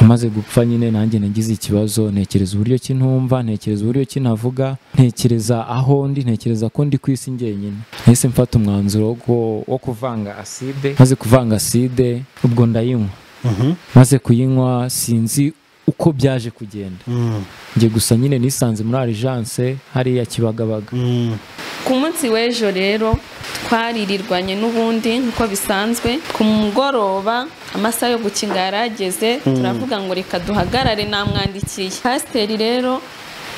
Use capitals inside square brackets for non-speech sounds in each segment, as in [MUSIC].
amaze gupfa nyine nanjye nagize ikibazo ntekereza uburyo ki ntumva ntekereza uburyo ki ntavuga ntekereza aho ndi ntekereza ko ndi ku isi njyenyine. Nahise mfata umwanzuro wo- wo kuvanga aside maze kuvanga aside ubwo ndayinywa. Maze kuyinywa sinzi uko byaje kugenda. Njye gusa nyine nisanze muri arijanse hariya kibagabaga. Ku munsi w'ejo rero twaririrwanye n'ubundi nk'uko bisanzwe ku mugoroba amasaha yo gukinga yarageze turavuga ngo reka duhagarare namwandikiye pasiteri rero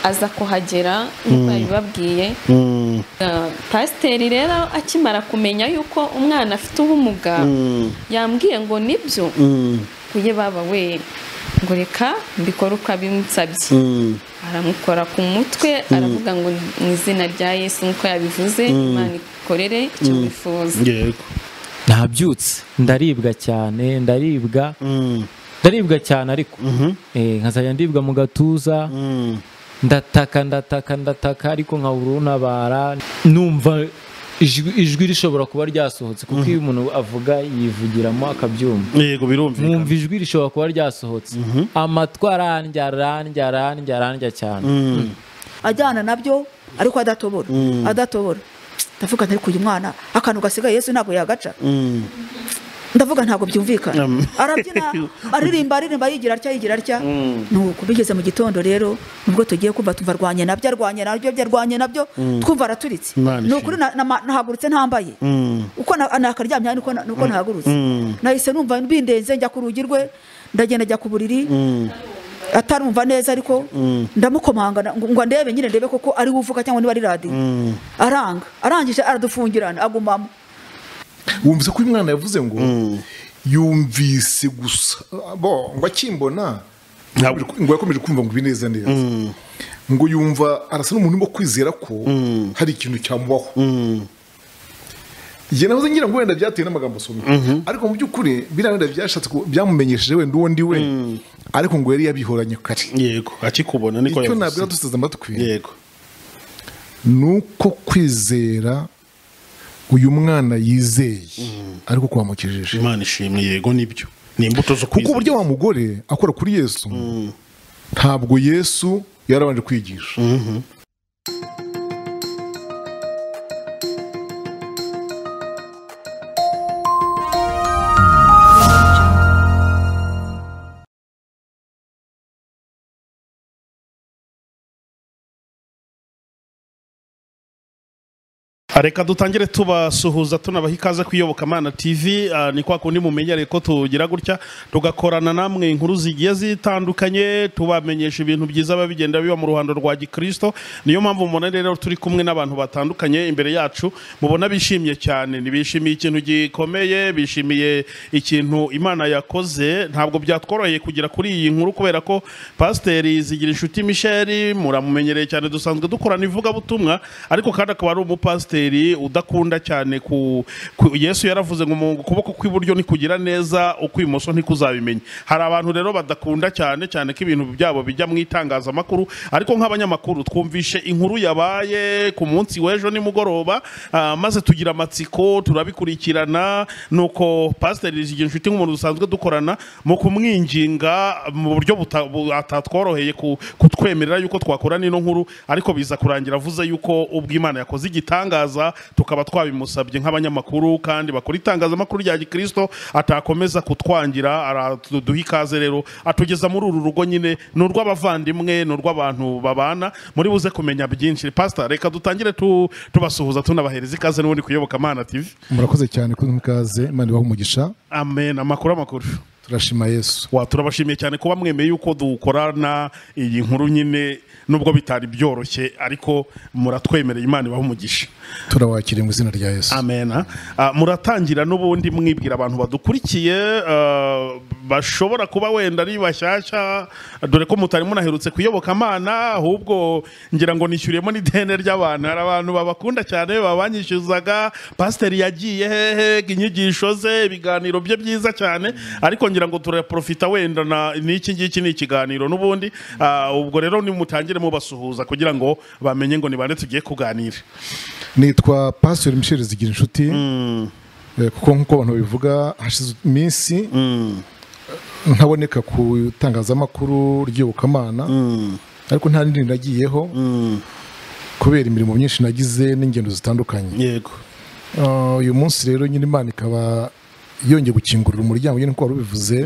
aza kuhagera nk'uko yabibabwiye. Uh, pasiteri rero akimara kumenya yuko umwana afite ubumuga yambwiye ngo ni byo? Kuye baba we ngo reka mbikore uko abimusabye. Aramukora ku mutwe aravuga ngo mu izina rya yesu nk'uko yabivuze imana ikorere icyo wifuza yego. Nabyutse. Ndaribwa cyane ndaribwa. Ndaribwa cyane ariko. Eh, nkazajya ndibwa mu gatuza. Ndataka ndataka ndataka ariko nkabura untabara numva ijwi rishobora kuba ryasohotse kuko iyo umuntu avuga yivugiramo akabyumva. Yego birumvikana. Mwumva ijwi rishobora kuba ryasohotse. Amatwi arandya arandya arandya arandya cyane. Ajyana na byo ariko adatobora. Adatobora. Ndavuga ntari uyu mwana akantu gasigaye yesu ntabwo yagaca. Ndavuga ntabwo byumvikana. Arabyina [LAUGHS] aririmba aririmba yigira atya yigira atya. Nuko bigeze mu gitondo rero nubwo tugiye kumva tumva arwanye na byo arwanye na byo byo arwanye na byo twumva araturitse. Ni ukuri na- na- nahagurutse ntambaye. Uko na- nakaryamye nuko nahagurutse. Nahise numva bindenze njya ku rugi rwe ndagenda njya ku buriri. Atarumva neza ariko ndamukomanga ngo ndebe nyine ndebe koko ari we uvuga cyangwa niba ari radiyo aranga arangije aradufungirana agumamo. Wumvise ko uyu mwana yavuze ngo yumvise gusa bo ngo akimbona ngo yakomeje kumva ngo ibineza neza ngo yumva arasa n'umuntu urimo kwizera ko hari ikintu cyamubaho. Igihe nahoze ngira ngo wenda byatewe n'amagambo asomye. Ariko mu by'ukuri biriya wenda byashatse byamumenyesheje wenda uwo ndi we. Ariko ngo yari yabihoranye kare. Yego akikubona niko icyo yavuze. nabwira dusize amatwi yego. Ni uko kwizera uyu mwana yizeye. Ariko kwamukijije. Imana ishimwe yego ni byo. Ni imbuto zo kuko uburyo wa mugore akora kuri yesu ntabwo yesu yarabanje kwigisha. Reka dutangire tubasuhuza tunabaha ikaze ku iyobokamana tv ah, ni kwa kundi mumenyereye ko tugira gutya tugakorana namwe inkuru zigiye zitandukanye tubamenyesha ibintu byiza biba bigenda biba mu ruhando rwa gikristo. Niyo mpamvu mubona rero turi kumwe n'abantu batandukanye imbere yacu mubona bishimye cyane. Ntibishimiye ikintu gikomeye bishimiye ikintu imana yakoze. Ntabwo byatworoheye kugera kuri iyi nkuru kubera ko pasiteri zigira inshuti michel muramumenyereye cyane dusanzwe dukorana ivugabutumwa ariko kandi akaba ari umupasiteri udakunda cyane ku, yesu yaravuze ngo mu kuboko kw'iburyo nikugira neza ukw'imoso ntikuzabimenya. Hari abantu rero badakunda cyane cyane ko ibintu byabo bijya mu itangazamakuru ariko nk'abanyamakuru twumvishe inkuru yabaye ku munsi w'ejo nimugoroba ah, maze tugira amatsiko turabikurikirana nuko pasiteri zigira inshuti nk'umuntu dusanzwe dukorana mu kumwinginga mu buryo atatworoheye ku- kutwemerera yuko twakorana ino nkuru ariko biza kurangira avuze yuko ubwo imana yakoze igitangaza. Tukaba twabimusabye nk'abanyamakuru kandi bakora itangazamakuru rya gikristo atakomeza kutwangira araduha ikaze rero atugeza muri uru rugo nyine ni urw'abavandimwe ni urw'abantu babana muri buze kumenya byinshi. Pasita reka dutangire tubasuhuza tunabahereza ikaze n'ubundi kuyoboka amana tv murakoze cyane kuzi ikaze imana ibaha umugisha. Amen. Amakuru amakuru turashima yesu. Turabashimiye cyane kuba mwemeye yuko dukorana iyi nkuru nyine nubwo bitari byoroshye ariko muratwemereye imana ibaha umugisha. Turawakiriye mu izina rya yesu. Amena Ah, muratangira n'ubundi mwibwira abantu badukurikiye ah, bashobora kuba wenda ari bashyashya dore ko mutari munaherutse kuyoboka amana ahubwo ngira ngo nishyuriyemo n'ideni ry'abantu. Hari abantu babakunda cyane babanyishyuzaga pasiteri yagiye hehe inyigisho ze ibiganiro bye byiza cyane ariko ngira ngo turaprofita wenda na n'iki ngiki ni ikiganiro. N'ubundi Ah, ubwo rero nimutangire mubasuhuza kugira ngo bamenye ngo ni bande tugiye kuganira. Nitwa pasiteri michel zigira inshuti. Eh, kuko nk'uko abantu babivuga hashize iminsi ntaboneka ku itangazamakuru ry'iyobokamana ariko nta n'indi nagiyeho. Kubera imirimo myinshi nagize n'ingendo zitandukanye. Yego. Ah, uyu munsi rero nyine imana ikaba yongeye gukingurira umuryango nyine uko wari ubivuze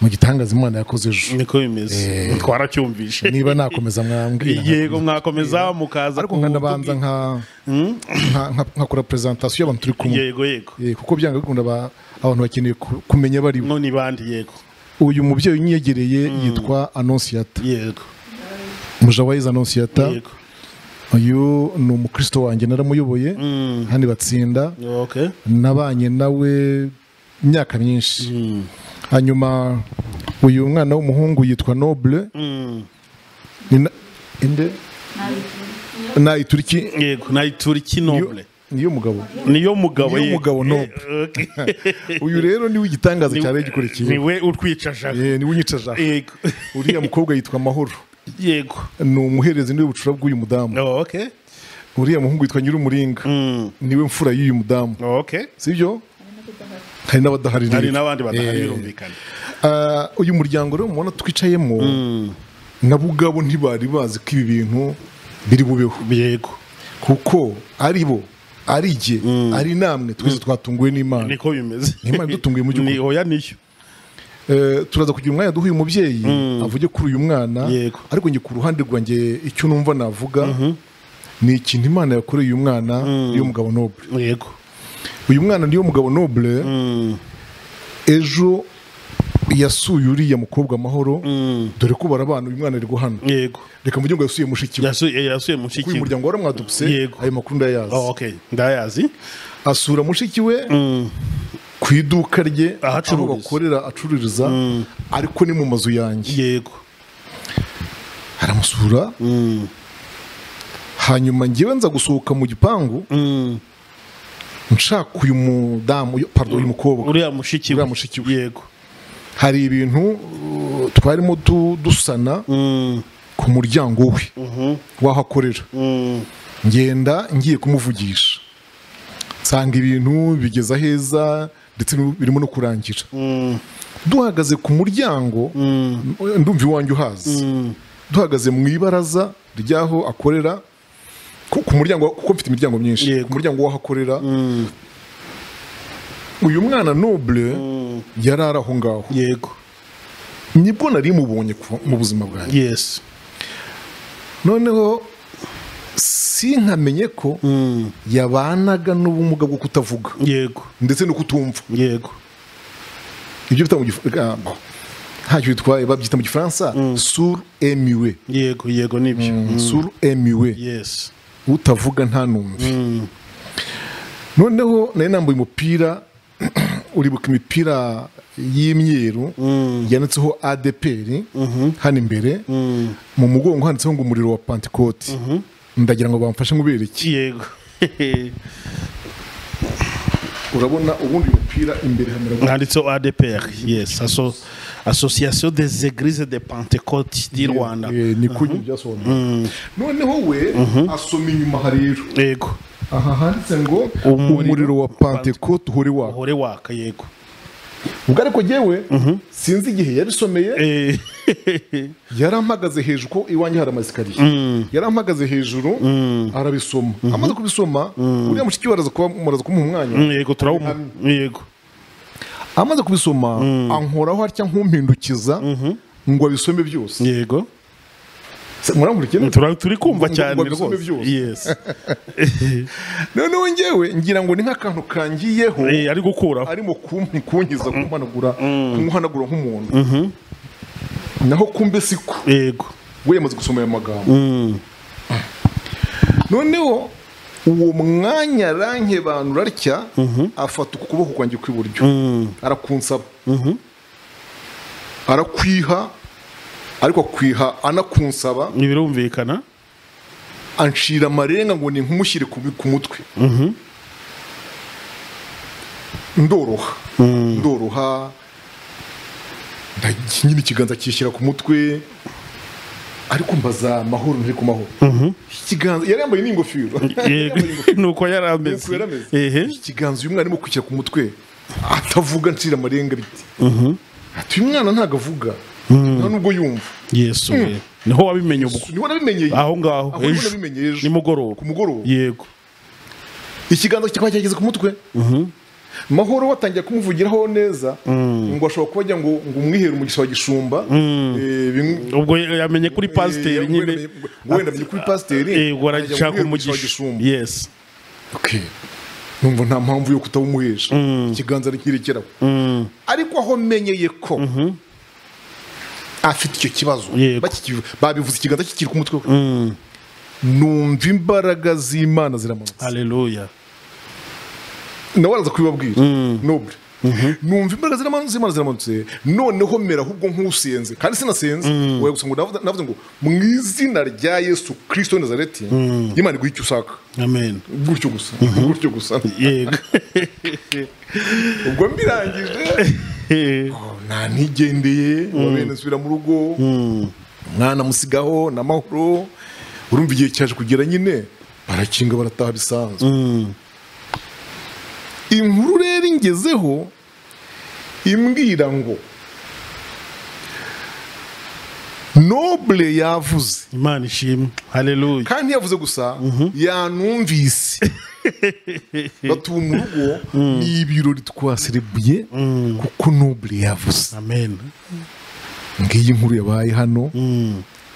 mu gitangaza imana yakoze ejo. Niko bimeze. Twaracyumvishe niba nakomeza mwambwira. Yego mwakomeza mukaza ariko nkanabanza nka nka- nka- nkakora presentation y'abantu turi kumwe. Yego yego. Eh, kuko byanga bikunda aba- abantu bakeneye ku- kumenya bari bo. No ni bandi yego. Uyu mubyeyi unyegereye yitwa anonsiyata yego. Mujawayizi anonsiyata yego. Uyu ni umukristo wanjye naramuyoboye hano batsinda. Okay. Nabanye nawe imyaka myinshi. Hanyuma uyu mwana w'umuhungu yitwa noble. Na- inde? Nayituriki yego nayitura ikinoble niyo mugabo. Niyo mugabo Niyo mugabo noble. Eh, [LAUGHS] uyu rero ni we igitangaza cyane gikurikiye ni we utwicaje Eh, ni we yego. [LAUGHS] Uriya mukobwa yitwa mahoro. Yego. Ni umuherezi ni we bucura bw'uyu mudamu. Oh, okay. Uriya muhungu yitwa nyirumuringa. Mm. ni we mfura y'uyu mudamu. Okay. Sibyo? Hari n'abadahari hari n'abandi badahari Eh, birumvikana. ah, uyu muryango rero mubona twicayemo. Nabo ubwabo ntibari bazi ko ibi bintu biri bubeho. Yego. Kuko ari bo ari jye ari namwe twese twatunguwe n'imana. Niko bimeze. N'Imana idutunguye mu by'ukuri. ni oya niyo Eh, turaza kugira umwanya duha uyu mubyeyi avuge kuri uyu mwana. Yego. ariko njye ku ruhande rwanjye icyo numva navuga ni ikintu imana yakoreye uyu mwana niyo mugabo noble. Yego. Uyu mwana niyo mugabo noble. Ejo yasuye uriya mukobwa amahoro. Dore ko barabana uyu mwana ari guhana yego. Reka mujye ngo yasuye mushiki we. Yasuye uyu mushiki we. muryango waramwadupse ayo makuru ndayazi. Oh, okay. Ndayazi. Asura mushiki we ku iduka rye aho bakorera acururiza ariko ni mu mazu yanjye. Yego. Aramusura. Hanyuma ngewe nza gusohoka mu gipangu. Nshaka uyu mudamu pardon uyu mukobwa uriya mushiki we. Uriya mushiki we. yego. Hari ibintu uh, twarimo dusana ku muryango we. W'aho akorera. Ngenda ngiye kumuvugisha. Nsanga ibintu bigeze aheza ndetse birimo no kurangira. Duhagaze ku muryango ndumva iwanjye uhazi duhagaze mu ibaraza ry'aho akorera ku muryango kuko mfite imiryango myinshi. Ku muryango w'aho akorera uyu mwana noble yari ari aho ngaho. Yego. Nibwo nari mubonye mu buzima bwanjye. Yes. Noneho sinkamenye ko yabanaga n'ubumuga bwo kutavuga. Yego. Ndetse no kutumva. Yego. Ibyo bita mu gifaransa ntacyo bitwaye babyita mu gifaransa sur emiwe yego yego ni byo. Sur emiwe yes. Utavuga ntanumve noneho nari nambaye umupira [CLEARS THROAT] uribuka imipira y'imyeru yanditseho adeperi hano imbere. Mu mugongo handitseho ngo umuriro wa pantikoti ndagira ngo bamfashe mubereke yego. Urabona ubundi mupira imbere hamera gutya. mwanditseho adpr yes. Asso- association des églises de pentecôte du rwanda. Eh, niko ibintu byasobanuye noneho we asoma inyuma rero yego. Aha handitse ngo Umuriro wa pantekote uhore waka. Uhore waka yego. Ubwo ariko jyewe sinzi igihe yabisomeye Eh, [LAUGHS] yari ampagaze hejuru ko iwanjye hari amasikariye. Yari ampagaze hejuru arabisoma. Amaze kubisoma uriya mushiki we muraza kumuha umwanya. Yego turawuma yego. Amaze kubisoma ankoraho atya nk'umpindukiza ngo abisome byose. Yego. Tura- turi kumva cyane rwose. [LAUGHS] noneho ngewe ngira ngo ni nk'akantu kangiyeho Eh, ari gukuraho. arimo kunkiza kumuhanagura kumuhanagura nk'umuntu. Naho kumbe siko yego. We yamaze gusoma aya magambo. Noneho uwo mwanya arankebanura atya afata ukuboko kwanjye kw'iburyo. Arakunsaba. Arakwiha ariko akwiha anakunsaba. Ntibirumvikana? Anshira amarenga ngo ni nkumushyire ku mutwe. Ndoroha. Ndoroha. Nda- nyine ikiganza kishyira ku mutwe. Ariko mbaza mahoro ntari ku mahoro. Ikiganza yari yambaye n'ingofero. [LAUGHS] [LAUGHS] Nuko yari ameze. Ikiganza uyu mwana arimo kwishyira ku mutwe atavuga ncira amarenga biti. Ati uyu mwana ntabwo avuga. Nta nubwo yumva. Yesu we ni ho wabimenye ubu. Niho nabimenyeye. Aho ngaho. Ejo. nimugoroba. Ku mugoroba. Yego. Ikiganza kikaba cyageze ku mutwe. Mahoro watangiye kumuvugiraho neza ngo ashobora kuba agira ngo umwihere umugisha wa gishumba. Eh, bimwe- ubwo yamenye kuri pasiteri Eh, nyine. wenda- amenye kuri pasiteri Eh, ajya ngo arashaka kumwiha umugisha wa umugisha. Gishumba. Yes. Okay. numva nta mpamvu yo kutawumuhesha ikiganza nikirekeraho ariko aho menyeye ko afite icyo kibazo babivuze ikiganza kikiri ku mutwe we. Numva imbaraga z'imana ziramanutse. Nawe araza kubibabwira noble numva imbaraga z'Imana z'Imana ziramanutse noneho mera ahubwo nk'usenze kandi sinasenze wowe gusa ngo navuze ngo mu izina rya yesu kirisito nazareti imana iguha icyo usaka gutyo gusa gutyo gusa yego ubwo mbirangije oh, nta ntigendeye wabene nsubira mu rugo umwana musigaho n'amahoro urumva igihe cyaje kugera nyine barakinga barataha bisanzwe inkuru rero ingezeho imbwira ngo nobule yavuze. Imana ishimwe. Haleluya kandi ntiyavuze gusa yanumvise. [LAUGHS] Batuba mu rugo ni ibirori twaserebuye kuko nobule yavuze. Ngiyi inkuru yabaye hano.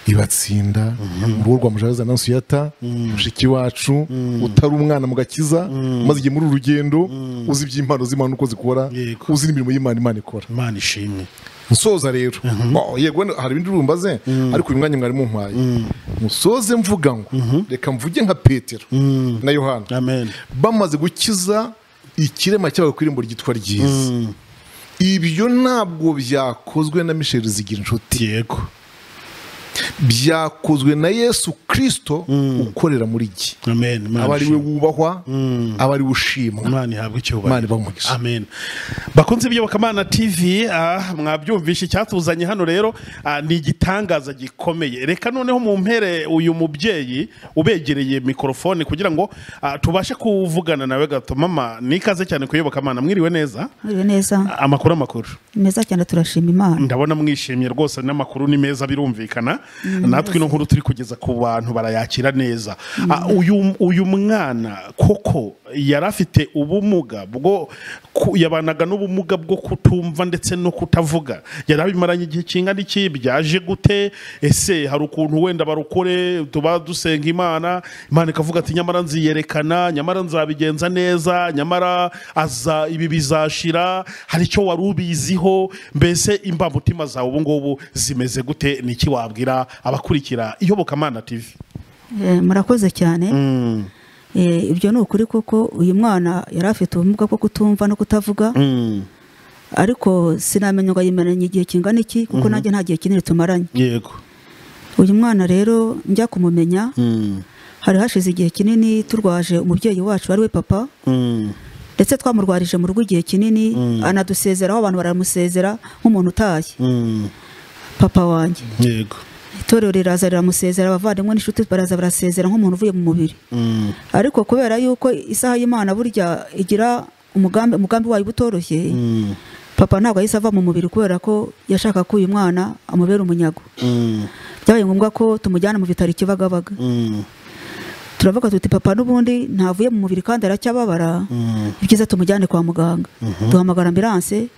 Ibatsinda urugo rwa na suyata mushiki wacu utari umwana mu gakiza maze igihe muri uru rugendo uzi iby'impano z'imana uko zikora uzi n'imirimo y'imana imana ikora. Imana ishimwe musoza rero. Oh, yego hari ibindi urumbaze ariko uyu mwanya mwari mumpaye. Musoze mvuga ngo reka mvuge nka petero na yohana. Bamaze gukiza ikirema cyabaye ku irembo ryitwa ryiza. Ibyo ntabwo byakozwe na misheli zigira inshuti yego. Byakozwe na yesu kirisito ukorera muri imana aba ari we wubahwa aba ari we ushimwa imana ihabwe icyubahiro amen. Bakunze iby'iyobokamana tv ah, mwabyumvishe icyatuzanye hano rero ah, ni igitangaza gikomeye. Reka noneho mu mpere uyu mubyeyi ubegereye mikorofone kugira ngo ah, tubashe kuvugana nawe gato. Mama nikaze cyane ku iyobokamana mwiriwe neza? Mwiriwe neza. Amakuru amakuru. Meza cyane turashima imana. Ndabona mwishimye rwose n'amakuru ni meza birumvikana. Natwe ino nkuru turi kugeza ku bantu barayakira neza. Ah, uyu uyu mwana koko yari afite ubumuga bwo yabanaga n'ubumuga bwo kutumva ndetse no kutavuga. Yari abimaranye igihe kingana iki? Byaje gute? Ese hari ukuntu wenda barukore? Tuba dusenga imana? Imana ikavuga ati nyamara nziyerekana nyamara nzabigenza neza nyamara aza ibi bizashira. Hari icyo wari ubiziho? Mbese imbamutima zawe ubu ngubu zimeze gute? Ni iki wabwira? Abakurikira iyobokamana tv Eh, murakoze cyane. Eh, ibyo ni ukuri koko uyu mwana yari afite ubumuga bwo kutumva no kutavuga. Ariko sinamenya ngo yimeranye igihe kingana iki kuko nanjye nta gihe kinini tumaranye. Yego. Uyu mwana rero njya kumumenya. Hari hashize igihe kinini turwaje umubyeyi wacu ari we papa. Ndetse twamurwarije mu rugo igihe kinini anadusezeraho abantu baramusezera nk'umuntu utashye papa wanjye. Yego. Itorero riraza riramusezera abavandimwe n'inshuti baraza barasezera nk'umuntu uvuye mu mubiri. Ariko kubera yuko isaha y'imana burya igira umugambi umugambi wayo uba utoroshye papa ntabwo yahise ava mu mubiri kubera ko yashaka ko uyu mwana amubera umunyago. Byabaye ngombwa ko tumujyana mu bitaro i kibagabaga. Turavuga tuti papa n'ubundi ntavuye mu mubiri kandi aracyababara. Ni byiza tumujyane kwa muganga. Duhamagara ambilanse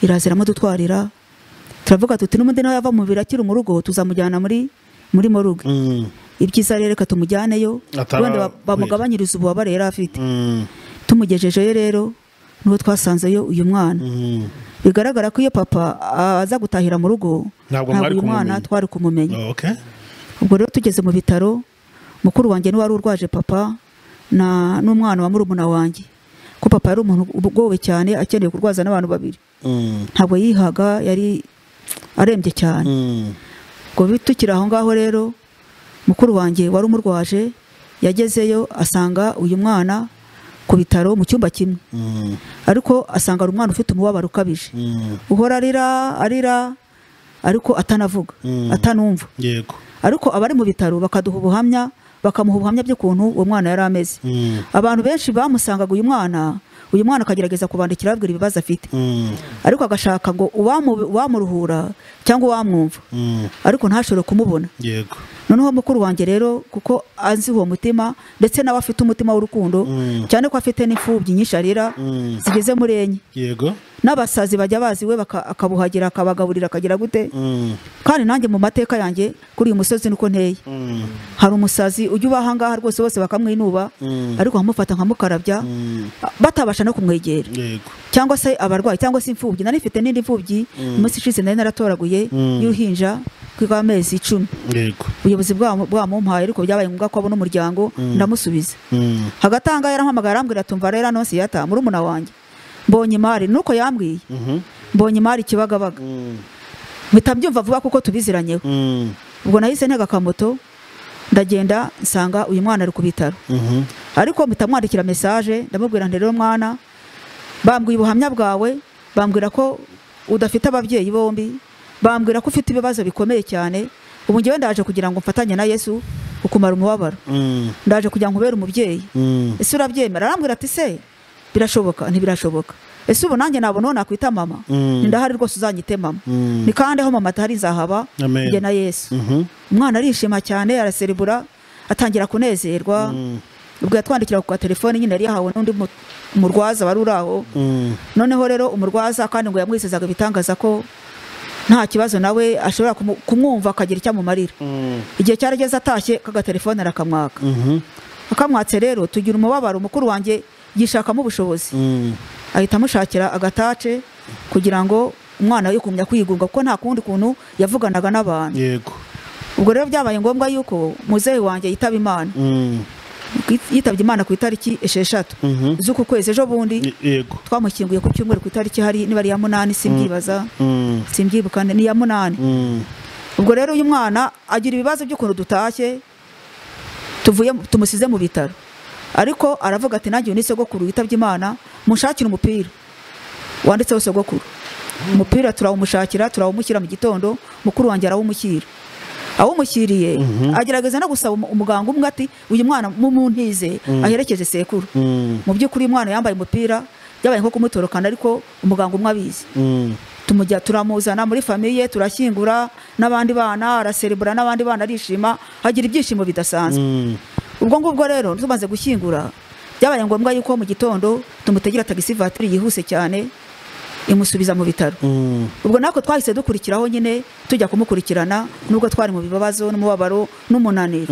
iraza iramudutwarira turavuga tuti n'ubundi nawe yava mu mubiri akiri mu rugo tuzamujyana muri muri moruge ibyiza rero reka tumujyaneyo. Wenda ba- bamugabanyiriza ububabare yari afite. Tumugejejeyo rero n'uwo twasanzeyo uyu mwana. Bigaragara ko iyo papa aza gutahira mu rugo Ntabwo uyu mwana twari kumumenya. Okay. Ubwo rero tugeze mu bitaro mukuru wanjye ni we wari urwaje papa na n'umwana wa murumuna wanjye. Ko papa yari umuntu ugowe cyane akeneye kurwaza n'abantu babiri. Ntabwo yihaga yari arembye cyane. Ubwo bi- tukiri aho ngaho rero mukuru wanjye wari umurwaje yagezeyo asanga uyu mwana ku bitaro mu cyumba kimwe. Ariko asanga ari umwana ufite umubabaro ukabije. Uhora arira arira ariko atanavuga atanumva. Yego. Ariko abari mu bitaro bakaduha ubuhamya bakamuha ubuhamya by'ukuntu uwo mwana yari ameze. Abantu benshi bamusangaga uyu mwana uyu mwana akagerageza kubandikira ababwira ibibazo afite. Ariko agashaka ngo uwamu- uwamuruhura cyangwa uwamwumva. Ariko ntashobore kumubona. Yego. Noneho mukuru wanjye rero kuko azi uwo mutima ndetse nawe afite umutima w'urukundo cyane ko afite n'imfubyi nyinshi arera zigeze muri enye. Yego. N'abasazi bajya bazi we akabuhagira akabagaburira akagira gute? Kandi nanjye mu mateka yanjye kuri uyu musozi niko nteye. Hari umusazi ujya uba ahangaha rwose bose bakamwinuba ariko nkamufata nkamukarabya batabasha no kumwegera. Cyangwa se abarwayi cyangwa se imfubyi. Nari mfite n'indi mfubyi umunsi ishize nari naratoraguye y'uruhinja rw'amezi icumi. Ubuyobozi bwa- bwamumpaye ariko byabaye ngombwa ko abona umuryango ndamusubiza. Hagati aha ngaha yarampamagara arambwira tumva rero anonsi yata murumuna wanjye. Mbonye imari. Nuko yambwiye. Mbonye imari kibagabaga. Mpita mbyumva vuba kuko tubiziranyeho. Ubwo nahise ntega akamoto ndagenda nsanga uyu mwana ari ku bitaro. Ariko mpita mwandikira mesaje ndamubwira nti rero mwana bambwiye ubuhamya bwawe bambwira ko udafite ababyeyi bombi bambwira ko ufite ibibazo bikomeye cyane ubu ngewe ndaje kugira ngo mfatanye na yesu kukumara umubabaro. Ndaje kugira ngo ubere umubyeyi. Ese urabyemera? Arambwira ati se birashoboka ntibirashoboka. Ese ubu nanjye nabona uwo nakwita mama? Ndahari rwose uzanyite mama. Ni kandi aho mama atahari nzahaba Amen. njye na yesu. Umwana arishima cyane araserebura atangira kunezerwa. Ubwo yatwandikira ku telefone nyine yari yahawe n'undi mu- murwaza wari uri aho. Noneho rero umurwaza kandi ngo yamwisezaga ibitangaza ko nta kibazo nawe ashobora kumwumva akagira icyo amumarira. Igihe cyarageze atashye kagatelefone arakamwaka. Akamwatse rero tugira umubabaro mukuru wanjye yishakamo ubushobozi. Ahita amushakira agatace kugira ngo umwana we kumenya kwigunga kuko nta kundi kuntu yavuganaga n'abantu. Yego. Ubwo rero byabaye ngombwa yuko muzehe wanjye yitaba imana. Yitabye imana ku itariki esheshatu. Z'uku kwezi ejo bundi twamukinguye ku cyumweru ku itariki hari niba ari iya munani simbyibaza simbyibuka ni iya munani. Ubwo rero uyu mwana agira ibibazo by'ukuntu dutashye tuvuye tumusize mu bitaro. Ariko aravuga ati nanjye uyu ni sogokuru witabye imana munshakire umupira. Wanditseho sogokuru. Umupira turawumushakira turawumushyira mu gitondo mukuru wanjye arawumushyira. Awumushyiriye agerageza no gusaba umu- umuganga umwe ati uyu mwana mumuntize aherekeze sekuru. Mu by'ukuri uyu mwana yambaye umupira byabaye nko kumutorokana ariko umuganga umwe abizi. Tumujya turamuzana muri famiye turashyingura n'abandi bana araserebura n'abandi bana arishima hagira ibyishimo bidasanzwe. Ubwo ngubwo rero tumaze gushyingura byabaye ngombwa yuko mu gitondo tumutegera tagisi vatiri yihuse cyane imusubiza mu bitaro. Ubwo natwe twahise dukurikiraho nyine tujya kumukurikirana nubwo twari mu bibazo n'umubabaro n'umunaniro.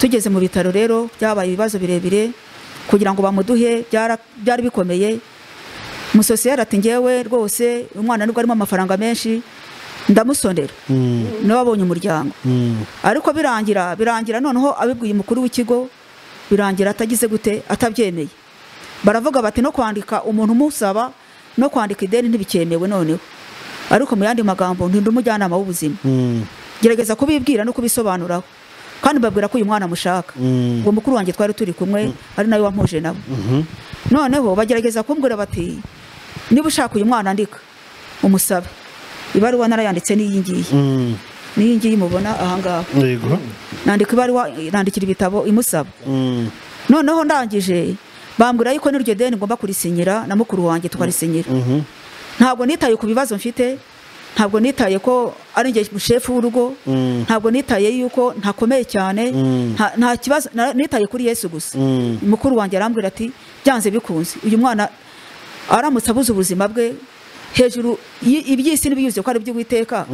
Tugeze mu bitaro rero byabaye ibibazo birebire kugira ngo bamuduhe byari bikomeye. Umusosiyeri ati ngewe rwose umwana nubwo arimo amafaranga menshi ndamusondera ni we wabonye umuryango. Ariko birangira birangira noneho abibwiye umukuru w'ikigo birangira atagize gute atabyemeye. Baravuga bati no kwandika umuntu umusaba no kwandika ideni ntibikemewe noneho. Ariko mu yandi magambo ndi umujyanama w'ubuzima. Gerageza kubibwira no kubisobanuraho. Kandi mbabwira ko uyu mwana amushaka uwo mukuru wanjye twari turi kumwe ari nawe wampuje nabo noneho bagerageza kumbwira bati niba ushaka uyu mwana andika umusabe. Ibaruwa narayanditse n'iyi ngiyi. N'iyi ngiyi mubona? Ahangaha nandika ibaruwa nandikira ibitabo imusaba. Noneho ndangije bambwira yuko n'iryo deni ngomba kurisinyira na mukuru wanjye tukarisinyira. Ntabwo nitaye ku bibazo mfite ntabwo nitaye ko ari njye shefu w'urugo ntabwo nitaye yuko ntakomeye cyane nta- kibazo nitaye kuri yesu gusa. Mukuru wanjye arambwira ati byanze bikunze. Uyu mwana aramutse abuze ubuzima bwe hejuru iby'isi n'ibiyuzuye ko ari iby'uwiteka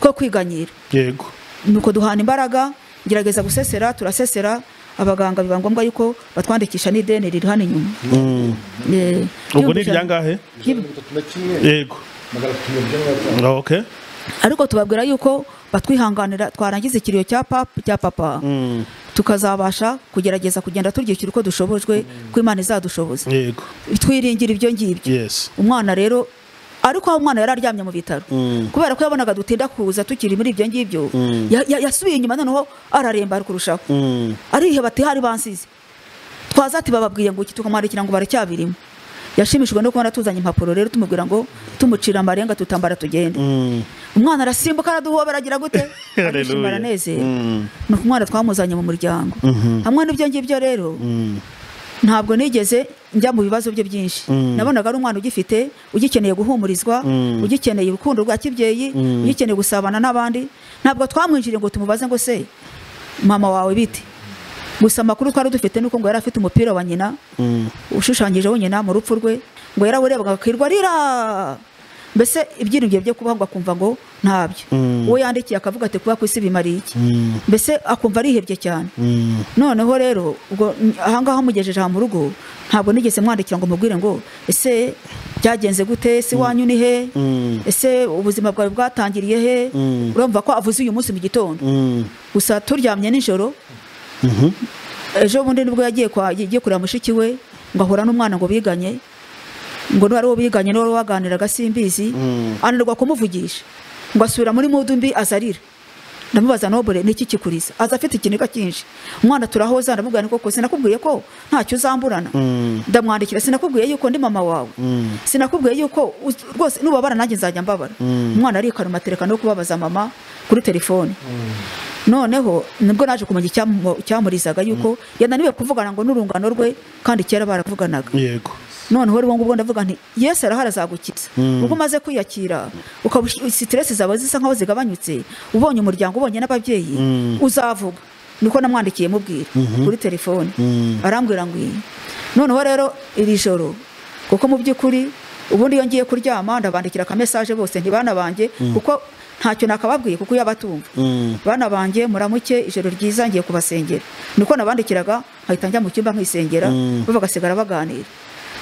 two kwiganyira. Yego. Nuko duhana imbaraga ngerageza gusesera turasesera. Abaganga biba ngombwa yuko batwandikisha n'ideni riri hano inyuma. Eh, ubwo ni ry'ib- yego. Ariko tubabwira yuko batwihanganira twarangiza ikiriyo cya papa cya papa. Tukazabasha kugerageza kugenda turyishyura uko dushobojwe ko imana izadushoboza. Twiringira ibyo ngibyo. Umwana rero ariko aho umwana yari aryamye mu bitaro. Kubera ko yabonaga dutinda kuza tukiri muri ibyo ngibyo ya- yasubiye inyuma noneho araremba ari kurushaho. Ariheba ati hari bansize. Twaza ati bababwiye ngo iki tukamwandikira ngo baracyabirimo yashimishijwe no kubona tuzanye impapuro rero tumubwira ngo tumucira amarenga tutambara tugende. Umwana arasimbuka araduhobera agira gute? [LAUGHS] Arishima Mm. ni umwana twamuzanye mu muryango. Hamwe n'ibyo ngibyo rero ntabwo nigeze njya mu bibazo bye byinshi. Nabonaga ari umwana ugifite ugikeneye guhumurizwa ugikeneye urukundo rwa kibyeyi ugikeneye gusabana n'abandi. Ntabwo twamwinjiriye ngo tumubaze ngo se mama wawe bite? Gusa amakuru twari dufite nuko ngo yari afite umupira wa nyina ushushanyijeho nyina mu rupfu rwe ngo yarawurebaga akirwa arira mbese ibyiringiro byo kubaho ngo akumva ngo ntabyo? Uwo yandikiye akavuga ati kuba ku isi bimariye iki mbese akumva arihebye cyane. Noneho rero ubwo ahangaha mugejeje aha mu rugo ntabwo nigeze mwandikira ngo mubwire ngo ese byagenze gute? Ese iwanyu ni he? Ese ubuzima bwawe bwatangiriye he? Urumva ko avuze uyu munsi mu gitondo. Gusa turyamye nijoro. Ejo bundi ni bwo yagiye kureba mushiki we ngo ahura n'umwana ngo biganye. Ngo n'uwari uwo biganye n'uwari waganiraga simbizi ananirwa kumuvugisha. Ngo asubira muri mudu mbi aza arira ndamubaza nobure niki kikuriza? Aza afite ikiniga cyinshi umwana turahoza. Ndamubwira ni koko sinakubwiye ko ntacyo uzamburana? Ndamwandikira sinakubwiye yuko ndi mama wawe? Sinakubwiye yuko rwose nubabara nanjye nzajya mbabara. Umwana arikanuma atereka no kubabaza mama kuri telefone. Noneho ni bwo naje kumenya icyamu- icyamurizaga yuko yananiwe kuvugana ngo n'urungano rwe kandi kera baravuganaga yego. Noneho rero ngubwo ndavuga nti yesu arahari azagukiza. Ubwo umaze kwiyakira ukaba sitiresi zawe zisa nkaho zigabanyutse ubonye umuryango ubonye n'ababyeyi uzavuga. Niko namwandikiye mubwira kuri telefone. Arambwira ngo iyi. Noneho rero iri joro kuko mu by'ukuri ubundi iyo ngiye kuryama ndabandikira akamesaje bose ntibana banjye kuko ntacyo nakababwiye kuko iyo abatumva bana banjye muramuke ijoro ryiza ngiye kubasengera. Niko nabandikiraga nkahita njya mu cyumba nkisengera bo bagasigara baganira.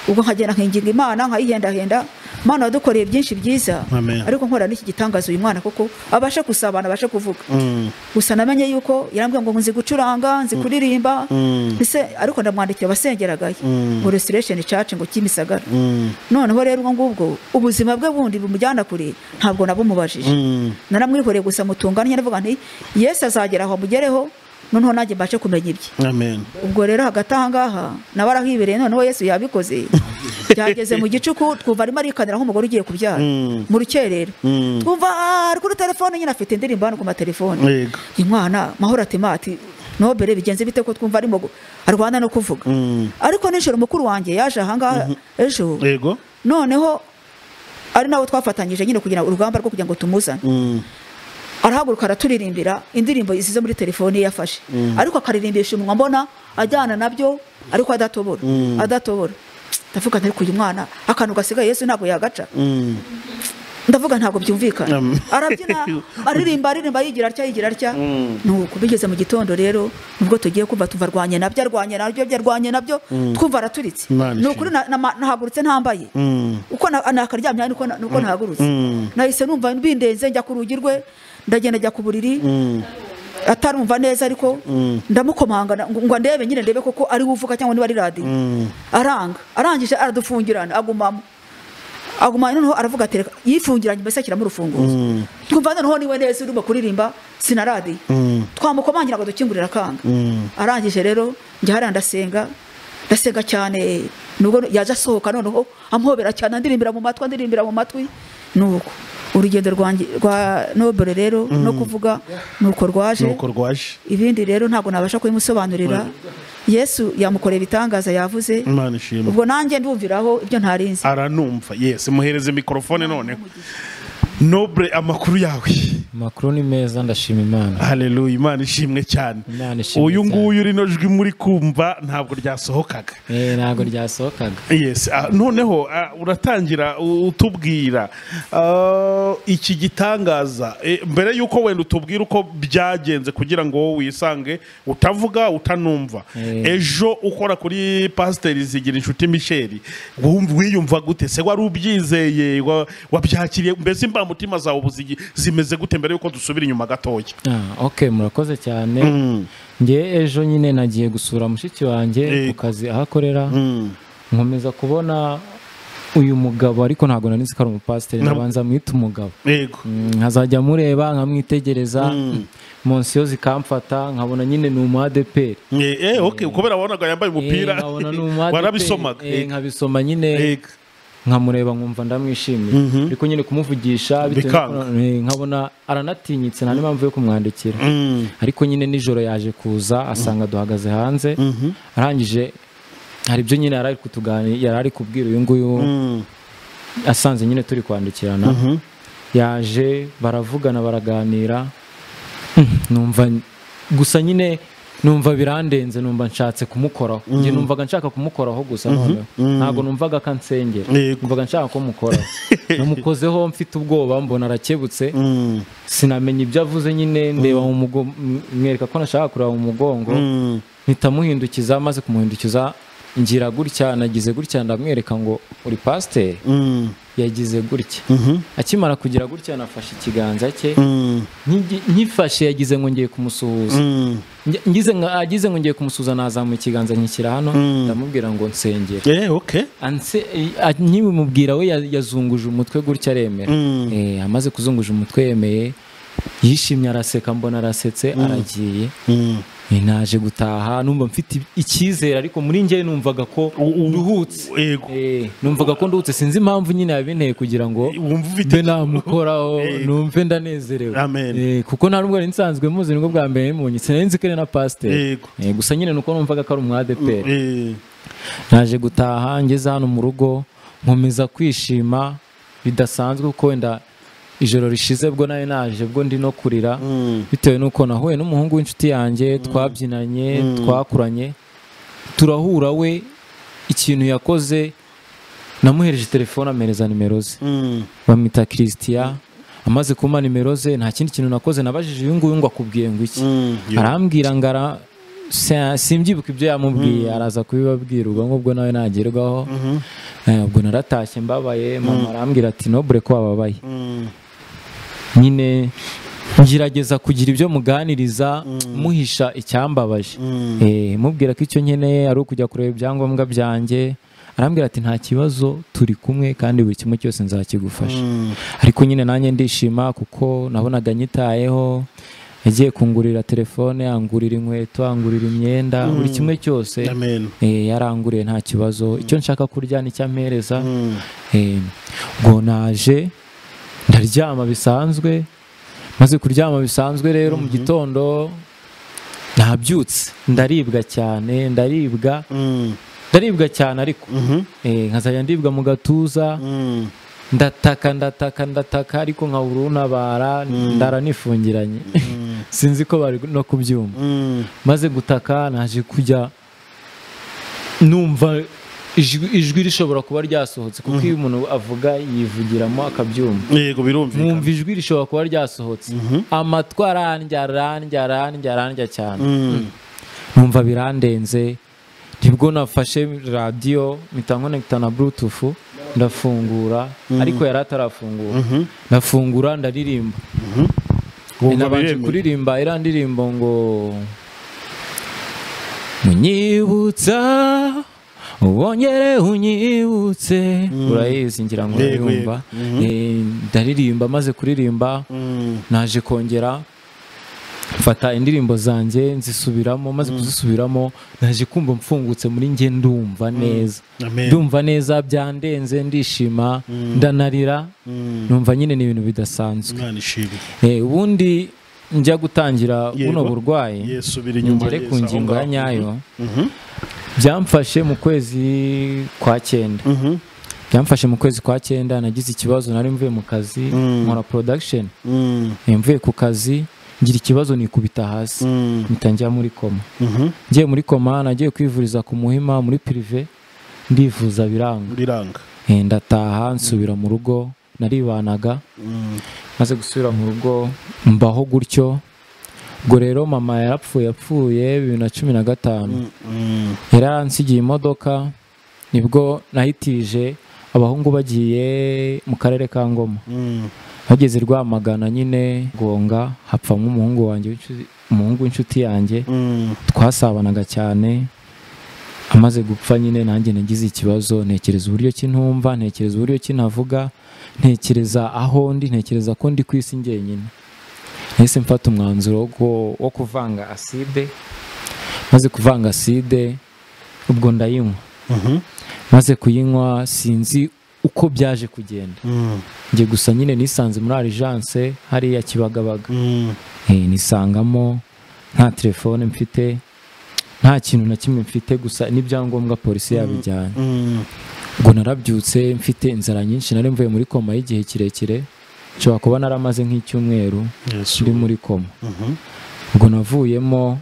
Ubwo nkagenda nkinginga imana nkayihendahenda imana wadukoreye byinshi byiza. Ariko nkora n'iki gitangaza uyu mwana? Kuko abashe gusabana abashe kuvuga. Gusa namenye yuko yarambwiye ngo nzi gucuranga nzi kuririmba. Ese ariko ndamwandikira abasengeragayo ngo restoration church ngo kimisagara. Noneho rero ubwo ngubwo ubuzima bwe bundi bumujyana kure ntabwo nabumubajije. Naramwihoreye gusa mutunganye ndavuga nti yesu azagera aho amugereho noneho nanjye mbashe kumenya ibye. Ubwo rero hagati aha ngaha nawe arahibereye noneho yesu yabikoze. [LAUGHS] Byageze mu gicuku twumva arimo arikanira nk'umugore ugiye kubyara. Mu rukerera twumva "Ah, ari kuri telefone nyine. Afite indirimbo hano ku matelefone umwana mahoro ati mati nobere bigenze bite ko twumva arimo arwana no kuvuga. Ariko nijoro mukuru wanjye yaje ahangaha ejo yego. noneho ari nawe twafatanyije nyine kugira urugamba rwo kugira ngo tumuzane. Arahaguruka araturirimbira indirimbo zize muri telefone ye yafashe ariko akaririmbisha umunwa mbona ajyana na byo ariko adatobora adatobora. Ndavuga nti ariko uyu mwana akantu gasigaye yesu ntabwo yagaca. Ndavuga ntabwo byumvikana. Mm. [LAUGHS] arabyina aririmba aririmba yigira atya yigira atya. Nuko bigeze mu gitondo rero nubwo tugiye kumva tuva arwanye na byo arwanye na byo byo arwanye na byo twumva araturitse. Ni ukuri na- na- nahagurutse ntambaye. Uko na- nakaryamye niko nahagurutse. Nahise numva bindenze njya ku rugi rwe. Ndagenda njya ku buriri atarumva neza ariko ndamukomanga na- ngo ndebe nyine ndebe koko ari we uvuga cyangwa niba ari radiyo aranga arangije aradufungirana agumamo aguma noneho aravuga ati yifungiranye mbese ashyiramo urufunguzo. Twumva noneho ni we neza urimo kuririmba sina radiyo twamukomangira ngo dukingurire akanga. Arangije rero njya hariya ndasenga ndasenga cyane nubwo yaje asohoka noneho amuhobera cyane andirimbira mu matwi andirimbira mu matwi. Nuko. Urugendo rwa nobere rero no kuvuga rwaje. Nuko rwaje. Ibindi rero ntabwo nabasha kubimusobanurira yesu yamukoreye ibitangaza yavuze. Ubwo nanjye ndumviraho ibyo ntarinzi. Aranumva. Yes muhereze mikorofone noneho. Noble amakuru yawe. Amakuru ni meza ndashima imana. Haleluya imana ishimwe cyane. Uyu nguyu rino jwi muri kumva ntabwo ryasohokaga. Eh, ntabwo ryasohokaga. Yes ah, noneho ah, uratangira utubwira. Ah, iki gitangaza eh, mbere y'uko wenda utubwira uko byagenze kugira ngo wowe wisange utavuga utanumva. Eh. ejo ukora kuri pasiteri zigira inshuti misheri wiyumva gute? Se wari ubyizeye wa- wabyakiriye mbese imbamutima zawe ubu zimeze gute mbere y'uko dusubira inyuma gatoya? Ah, ok murakoze cyane. Nge ejo nyine nagiye gusura mushiki wanjye Yego. ku kazi aho akorera. Nkomeza kubona uyu mugabo ariko ntabwo nari nzi ko ari umupasiteri ndabanza mwita umugabo. Yego. Nkazajya mureba nkamwitegereza. Monsiyo zikamfata nkabona nyine ni umu adeperi Eh, eh, kubera wabonaga yambaye umupira. [LAUGHS] Warabisomaga. Eh, nkabisoma nyine. Eh, nkamureba nkumva ndamwishimiye. Ariko nyine kumuvugisha bitewe eh, nkabona aranatinyitse nta n'impamvu yo kumwandikira. Mm, ariko nyine nijoro yaje kuza asanga duhagaze hanze. Arangije hari ibyo nyine yari ari kutuganira yari ari kubwira uyu nguyu. Mm, asanze nyine turi kwandikirana. Yaje baravugana baraganira. Numva gusa nyine numva birandenze numva nshatse kumukoraho. Njye numvaga nshaka kumukoraho gusa noneho. Ntabwo numvaga ko ansengera. Yego. numvaga nshaka ko mukoraho. [LAUGHS] Namukozeho mfite ubwoba mbona arakebutse. Mm, sinamenya ibyo avuze nyine ndeba mu mugo- m- mwereka ko nashaka kureba mu mugongo. Mm, mpita muhindukiza maze kumuhindukiza ngira gutya nagize gutya ndamwereka ngo uri pasiteri mm, yagize gutya. Mhm, akimara kugira gutya nafashe ikiganza cye. Mm, nkifashe yagize ngo ngiye kumusuhuza. Ngize ngo agize ngo ngiye kumusuhuza nazamuye ikiganza nkishyira hano ndamubwira ngo nsengere. Eh, okay. Anse- a- nkibimubwira we ya- yazunguje umutwe gutya aremera. Mm. Eh, amaze kuzunguza umutwe yemeye yishimye araseka mbona arasetse aragiye. Mm. Eh, naje gutaha numva mfite icyizere ariko muri njye numvaga ko nduhutse. Eh, numvaga ko nduhutse. Sinzi impamvu nyine yabinteye kugira ngo mbe namukoraho [LAUGHS] numve ndanezerewe. Amen. Eh, kuko nta nubwo nari nsanzwe muzi ni bwo bwa mbere munyi sinari nzi ko ari na pasiteri. Eh, gusa nyine nuko numvaga ko ari umwadeperi Eh, naje gutaha ngeze hano mu rugo nkomeza kwishima bidasanzwe kuko wenda ijoro rishize bwo nari naje bwo ndi no kurira mm, bitewe n'uko nahuye n'umuhungu w'inshuti yanjye twabyinanye twakuranye turahura we ikintu yakoze namuhereje telefone amereza nimero ze. Mm, bamwita christian amaze kumpa nimero ze nta kindi kintu nakoze nabajije uyu nguyu ngo akubwiye ngo iki? Mm, arambwira ngo ara si- simbyibuka ibyo yamubwiye araza kubibabwira ubwo ngubwo nawe nagerwaho. Eh, ubwo naratashye mbabaye mama arambwira ati nobure ko wababaye. Mm, nyine ngerageza kugira ibyo muganiriza muhisha icyambabaje. Eh, mubwira ko icyo nkeneye ari ukujya kureba ibyangombwa byanjye. Arambwira ati nta kibazo turi kumwe kandi buri kimwe cyose nzakigufasha. Mm, ariko nyine nanjye ndishima kuko nabonaga nyitayeho. Yagiye kungurira telefone angurira inkweto angurira imyenda buri kimwe cyose eh, yaranguriye nta kibazo. Icyo nshaka kurya ni cyo ampereza. Mm, Eh, ubwo naje ndaryama bisanzwe maze kuryama bisanzwe rero mu gitondo nabyutse. Ndaribwa cyane ndaribwa. Mm, ndaribwa cyane ariko. Mhm, eh, nkazajya ndibwa mu gatuza. Mm, ndataka ndataka ndataka ariko nkabura untabara ndara nifungiranye. [LAUGHS] Sinzi ko bari no kubyumva. Mm, maze gutaka naje kujya numva ijwi, rishobora kuba ryasohotse kuko iyo umuntu avuga yivugiramo akabyumva. Yego birumvikana. Mwumva ijwi rishobora kuba ryasohotse. Amatwi arandya arandya arandya arandya cyane. Mm, numva birandenze. Nibwo nafashe radiyo mpita nkonekita na bluetooth ndafungura. Ariko yari atarafungura. Ndafungura ndaririmba. Wumva nabanje kuririmba iriya ndirimbo ngo unyibutsa wongere unyibutse. Urayizi ngira ngo urayumva Eh, ndaririmba maze kuririmba. Mm, naje kongera mfata indirimbo zanjye nzisubiramo maze kuzisubiramo naje kumva mfungutse muri njye ndumva neza. Ndumva neza byandenze ndishima ndanarira Mm, numva nyine ni ibintu bidasanzwe. Eh, ubundi njya gutangira buno burwayi ngere ku ngingo ya nyayo. Mhm, byamfashe mu kwezi kwa cyenda. Mhm, byamfashe mu kwezi kwa cyenda nagize ikibazo nari mvuye mu kazi Mm. nkora production. Mm, mvuye ku kazi ngira ikibazo nikubita hasi. Mm, mpita njya muri koma. Mhm, ngiye muri koma nagiye kwivuriza ku muhima muri pirive ndivuza biranga. Biranga. Eh, ndataha nsubira mu rugo naribanaga. Maze gusubira mu rugo mbaho gutyo ubwo rero mama yarapfuye yapfuye bibiri na cumi na gatanu. Yari yaransigiye imodoka ni bwo nahitije abahungu bagiye mu karere ka ngoma. Bageze rwamagana nyine gonga hapfamo umuhungu wanjye umuhungu w'inshuti yanjye. Twasabanaga cyane amaze gupfa nyine nanjye nagize ikibazo ntekereza uburyo ki ntumva ntekereza uburyo ki navuga ntekereza aho ndi ntekereza ko ndi ku isi njyenyine. Nahise mfata umwanzuro wo- kuvanga aside maze kuvanga aside ubwo ndayinywa. Maze kuyinywa sinzi uko byaje kugenda. Njye gusa nyine nisanze muri arijanse hariya kibagabaga. Eh, nisangamo nta telefone mfite nta kintu na kimwe mfite gusa n'ibyangombwa polisi yabijyanye. Ubwo narabyutse mfite inzara nyinshi nari mvuye muri koma y'igihe kirekire. Nshobora kuba naramaze nk'icyumweru ndi muri koma. Ubwo navuyemo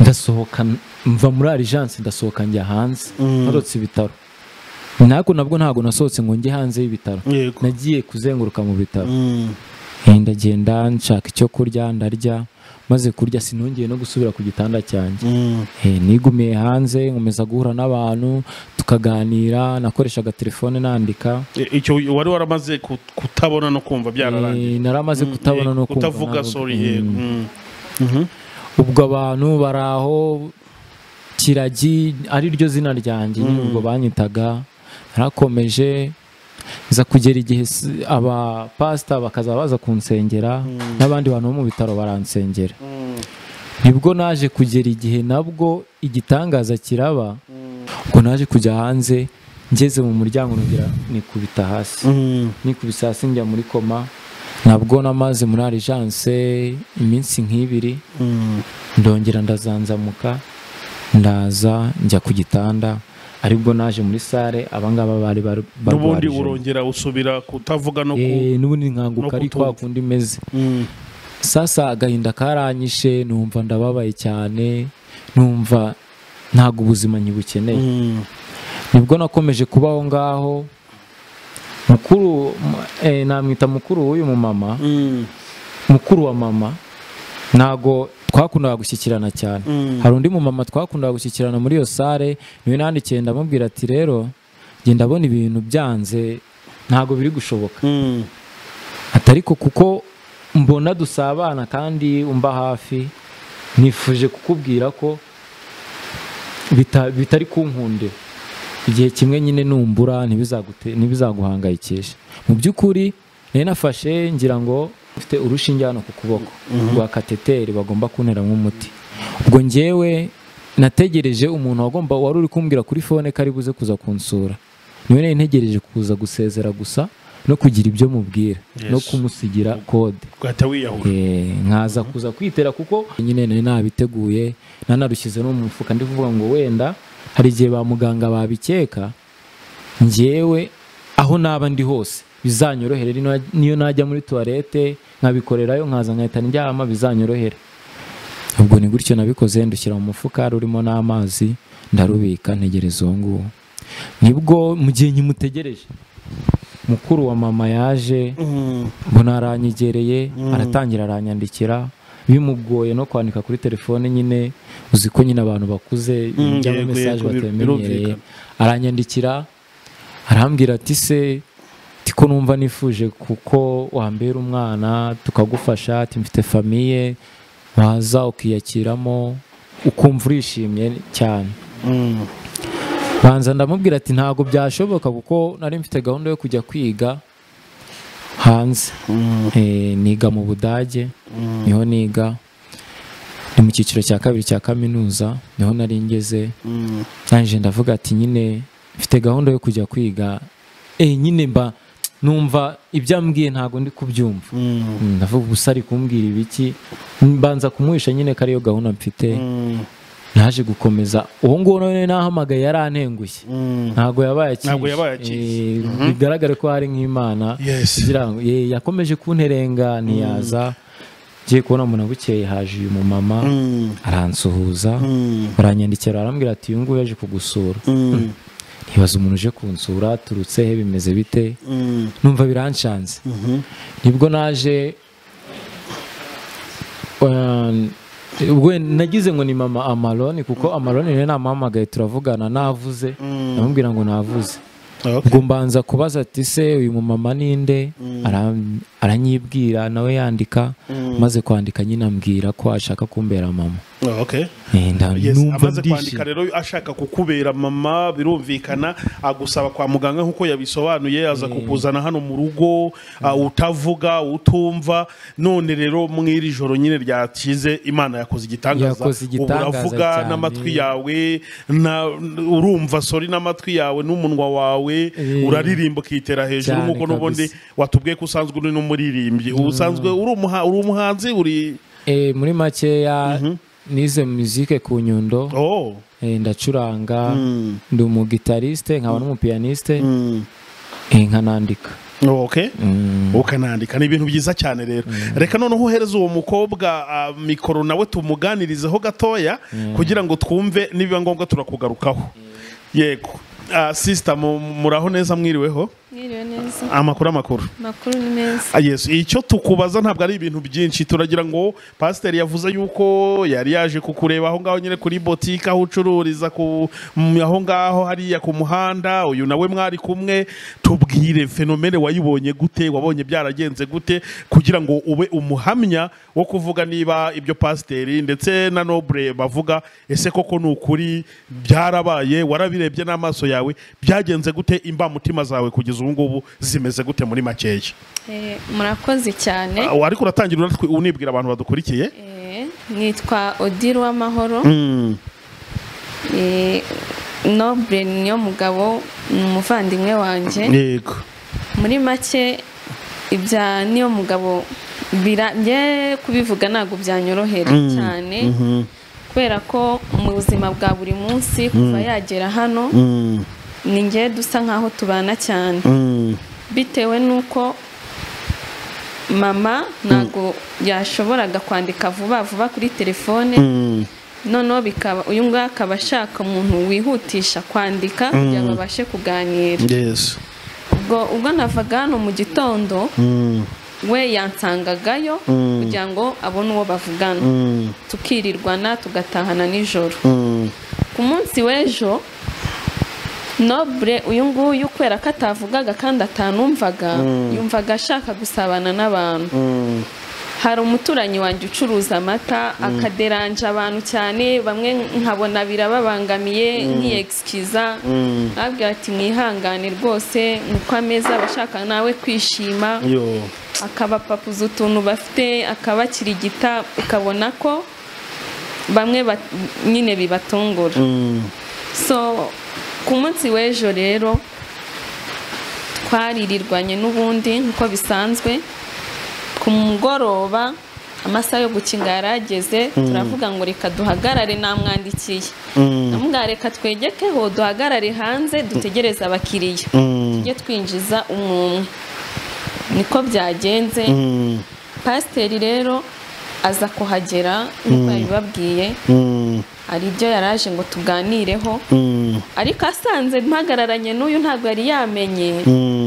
ndasohoka mva muri arijanse ndasohoka njya hanze. Narotse ibitaro. Ntabwo nabwo ntabwo nasohotse ngo njye hanze y'ibitaro. Nagiye kuzenguruka mu bitaro. Eh, ndagenda nshaka icyo kurya ndarya. Maze kurya sinongeye no gusubira ku gitanda cyanjye Eh, nigumiye hanze nkomeza guhura n'abantu tukaganira nakoreshaga telefone nandika icyo wari waramaze ku- kutabona no kumva byararangiye Eh, naramaze kutabona no kumva kutavuga Mm. yego Mm. Mhm. ubwo abantu bari aho kiragi ari ryo zina ryanjye ubwo banyitaga narakomeje nza kugera igihe abapasita bakaza baza kunsengera n'abandi bantu bo mu bitaro baransengera. Nibwo naje kugera igihe nabwo igitangaza kiraba ubwo naje kujya hanze ngeze mu muryango nongera nikubita hasi. Nikubise hasi njya muri koma. Nabwo namaze muri arijanse iminsi nk'ibiri. Ndongera ndazanzamuka ndaza njya ku gitanda. Ari bwo naje muri sare abangaba bari bar- n'ubundi urongera usubira kutavuga no Eh, n'ubundi nkanguka ari kwa kundi meze Mm. sasa agahinda karanyishe numva ndababaye cyane numva ntabwo ubuzima nkibukeneye Mm. ni bwo nakomeje kuba aho ngaho mukuru eh, namwita mukuru w'uyu mumama Mm. mukuru wa mama ntago twakundaga gushyikirana cyane Mm. hari undi mumama twakundaga gushyikirana muri iyo sare ni we nandikiye ndamubwira ati rero njye ndabona ibintu byanze ntago biri gushoboka Mm. ati ariko kuko mbona dusabana kandi umba hafi nifuje kukubwira ko bita- bitari kunkundira igihe kimwe nyine numbura ntibizaguhangayikisha mu by'ukuri nari nafashe ngira ngo mfite urushinge hano ku kuboko. Rwa kateteri bagomba kunteramo umuti. Ubwo njyewe nategereje umuntu wagomba wari uri kumbwira kuri fone ko ari buze kuza kunsura. Niwe nari ntegereje kuza gusezera gusa no kugira ibyo mubwira no kumusigira kode ugahita wiyahura. Eh, nkaza kuza kwitera kuko nyine nari nabiteguye nanarushyize no mu mufuka. Ndi kuvuga ngo wenda hari igihe ba muganga babikeka njyewe aho naba ndi hose. Bizanyorohere. Niyo- najya muri tuwarete nkabikorerayo nkaza nkahita ndyama bizanyorohere. Ubwo ni gutyo nabikoze ndushyira mu mufuka rurimo n'amazi ndarubika ntegereza uwo nguwo. Nibwo mu gihe nkimutegereje mukuru wa mama yaje mbona aranyegereye aratangira aranyandikira. Bimugoye no kwandika kuri telefone nyine uzi ko nyine abantu bakuze Mm, byaba yego, mesaje birumvikana. aranyandikira arambwira ati se tiko numva nifuje kuko wambera umwana tukagufasha ati mfite famiye waza ukiyakiramo ukumva urishimye cyane. Mm. banza ndamubwira ati ntabwo byashoboka kuko nari mfite gahunda yo kujya kwiga hanze. Eh, niga mu budage ni ho niga ni mu cyiciro cya kabiri cya kaminuza ni ho nari ngeze. Mm. ndavuga ati nyine mfite gahunda yo kujya kwiga. Eh nyine mba numva ibyo ambwiye ntabwo ndi kubyumva. Mm. Mm, ndavuga gusa ari kumbwira ibiki. Mbanza kumuhisha nyine ko ariyo gahunda mfite. Mm. naje gukomeza. Uwo nguwo none nahamagaye yarantengushye Mm. ntabwo yabaye akishe. Eh, bigaragare ko hari nk'imana. Ye- yakomeje kunterenga ntiyaza ngiye kubona mbona bukeye haje uyu mumama. Aransuhuza. Baranyandikira arambwira ati uyu nguyu yaje kugusura. Ntibaza umuntu uje kunsura turutse he bimeze bite? Mm. numva biranshanze ni bwo naje um, nagize ngo ni mama amaroni kuko amaroni ni we namuhamagaye turavugana navuze. Ndamubwira ngo navuze. Ubwo mbanza kubaza ati se uyu mumama ninde aranyibwira nawe yandika. Maze kwandika nyine ambwira ko ashaka kumbera mama. Okay. Eh, amaze kwandika rero ashaka kukubera mama birumvikana agusaba kwa muganga nk'uko yabisobanuye aza kukuzana hano mu rugo ah, utavuga utumva. None rero mw'iri joro nyine ryakize imana yakoze igitangaza. Ubu uravuga n'amatwi yawe na- urumva sori n'amatwi yawe n'umunwa wawe. Eh. uraririmba ukitera hejuru nk'uko n'ubundi watubwiye ko usanzwe uri n'umuririmbyi. Usanzwe uri umuha- uri umuhanzi uri Eh, muri makeya nize muzike ku nyundo. Oh. Eh, ndacuranga. Mm. ndi umugitariste nkaba n'umupiyaniste Mm. eh, nkanandika. Okay. Ukanandika. Ni ibintu byiza cyane rero. Reka noneho uhereza uwo mukobwa ah, mikoro nawe tumuganirizeho gatoya kugira ngo twumve nibiba ngombwa turakugarukaho. Yego. Ah, sisita mu- muraho neza mwiriweho. Amakuru amakuru. Ah, icyo tukubaza ntabwo ari ibintu byinshi. Turagira ngo pasiteri yavuze yuko yari yaje kukureba aho ngaho nyine kuri botike aho ucururiza ku m- aho ngaho hariya ku muhanda. Uyu nawe mwari kumwe. Tubwire fenomene wayibonye gute wabonye byaragenze gute kugira ngo ube umuhamya wo kuvuga niba ibyo pasiteri ndetse na nobure bavuga ese koko ni ukuri byarabaye warabirebye n'amaso yawe byagenze gute imbamutima zawe kugeza ubu ngubu zimeze gute muri makeya. Eh, murakoze cyane. Ah, ariko uratangira unibwira abantu badukurikiye? Eh, nitwa odile w'amahoro. Eh, noble niyo mugabo ni umuvandimwe wanjye. Yego. Muri make ibya niyo mugabo bira- njye kubivuga ntabwo byanyorohera cyane. Kubera ko mu buzima bwa buri munsi kuva yagera hano ni njye dusa nkaho tubana cyane. Bitewe n'uko mama ntabwo yashoboraga kwandika vuba vuba kuri telefone noneho bikaba uyu nguyu akaba ashaka umuntu wihutisha kwandika kugira ngo abashe kuganira. Ubwo navaga hano mu gitondo we yansangagayo kugira ngo abone uwo bavugana. Tukirirwana tugatahana nijoro. Ku munsi w'ejo nobure uyu nguyu kubera ko atavugaga kandi atanumvaga yumvaga ashaka gusabana n'abantu. Hari umuturanyi wanjye ucuruza amata akaderanja abantu cyane bamwe nkabona birababangamiye nkiyegisikiza abwira ati mwihangane rwose nuko ameza abashaka nawe kwishima. Akabapapuza utuntu bafite akabakirigita ukabona ko bamwe ba- nyine bibatungura. So ku munsi w'ejo rero twaririrwanye n'ubundi nk'uko bisanzwe. Ku mugoroba amasaha yo gukinga yarageze turavuga ngo reka duhagarare namwandikiye ndamubwira reka twegekeho duhagarare hanze dutegereze abakiriya. Tujye twinjiza umwe umwe niko byagenze. Pasiteri rero aza kuhagera nk'uko yabibabwiye. Hari ibyo yari aje ngo tuganireho. Ariko asanze mpagararanye n'uyu ntabwo yari yamenye.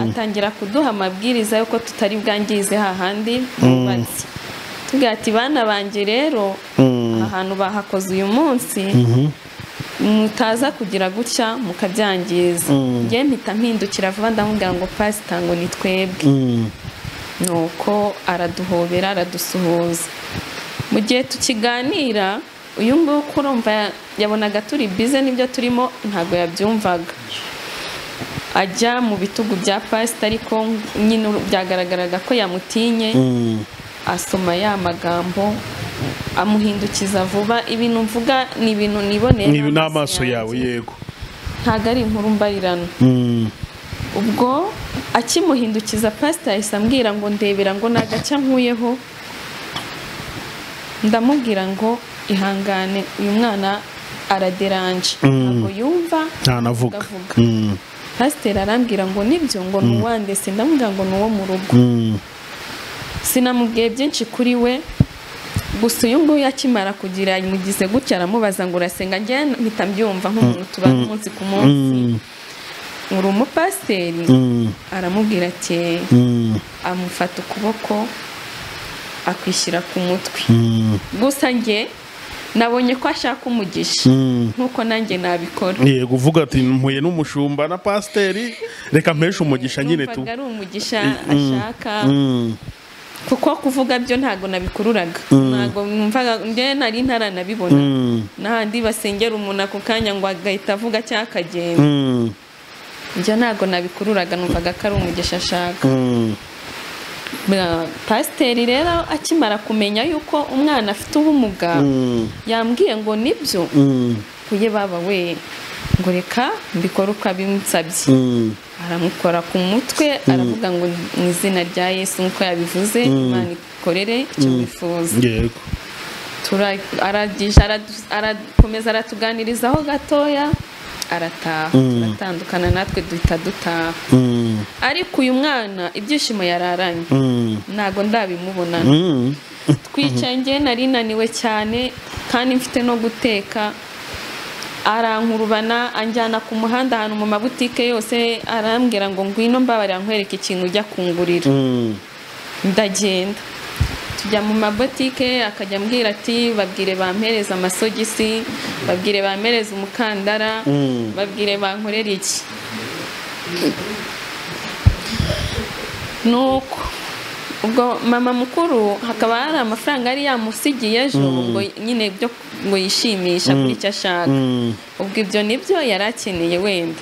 Atangira kuduha amabwiriza y'uko tutari bwangize hahandi bubatse tubwira ati bana banjye rero aha hantu bahakoze uyu munsi mutaza kugira gutya mukabyangiza njye mpita mpindukira vuba ndamubwira ngo pasita ngo ni twebwe. Nuko araduhobera aradusuhuza. Mu gihe tukiganira uyu nguyu urumva yabonaga turi bize n'ibyo turimo ntabwo yabyumvaga. Ajya mu bitugu bya pasita ariko nyine byagaragaraga ko yamutinye asoma ya magambo amuhindukiza vuba. Ibintu mvuga ni ibintu niboneye ni n'amaso yawe yego. Ntabwo ari inkuru mbarirano ubwo akimuhindukiza pasita yahise ambwira ngo ndebera ngo ni agace nkuyeho ndamubwira ngo ihangane uyu mwana araderanje ntabwo yumva ntanavuga ndavuga. Pasiteri arambwira ngo ni byo ngo ni uwandese ndamubwira ngo ni uwo mu rugo. Sinamubwiye byinshi kuri we. Gusa uyu nguyu akimara kugira yamugize gutya aramubaza ngo urasenga? Njye mpita mbyumva nk'umuntu tubana umunsi ku munsi uri umupasiteri? Aramubwira ati amufata ukuboko akwishyira ku mutwe. Gusa njye nabonye ko ashaka umugisha. Nk'uko nanjye nabikora. Yego uvuga ati mpuye n'umushumba na pasiteri. Reka mpeshe umugisha nyine tu. ari umugisha ashaka. kuko kuvuga byo ntabwo nabikururaga ntabwo numvaga njye nari ntaranabibona n'ahandi basengera umuntu ako kanya ngo agahita avuga cyangwa akagenda ibyo ntabwo nabikururaga numvaga ko ari umugisha ashaka. Pasiteri rero akimara kumenya yuko umwana afite ubumuga yambwiye ngo ni byo? Kuye baba we ngo reka mbikore uko abimusabye. Aramukora ku mutwe aravuga ngo mu izina rya yesu nk'uko yabivuze imana ikorere icyo aradu- arakomeza aratuganirizaho gatoya. Arataha. Turatandukana natwe duhita dutaha. Ariko uyu mwana ibyishimo yararanye. Ntabwo ndabimubonana [LAUGHS] twicaye njye nari naniwe cyane kandi mfite no guteka. Arankurubana anjyana ku muhanda ahantu mu mabutike yose arambwira ngo ngwino mbabarira nkwereke ikintu ujya kungurira. Ndagenda. Tujya mu mabotike akajya ambwira ati babwire bampereza amasogisi babwire bampereza umukandara babwire bankorere iki? Nuko ubwo mama mukuru hakaba hari amafaranga yari yamusigiye ejo ngo nyine byo ngo yishimisha kuri icyo ashaka. Ubwo ibyo ni byo yari akeneye wenda.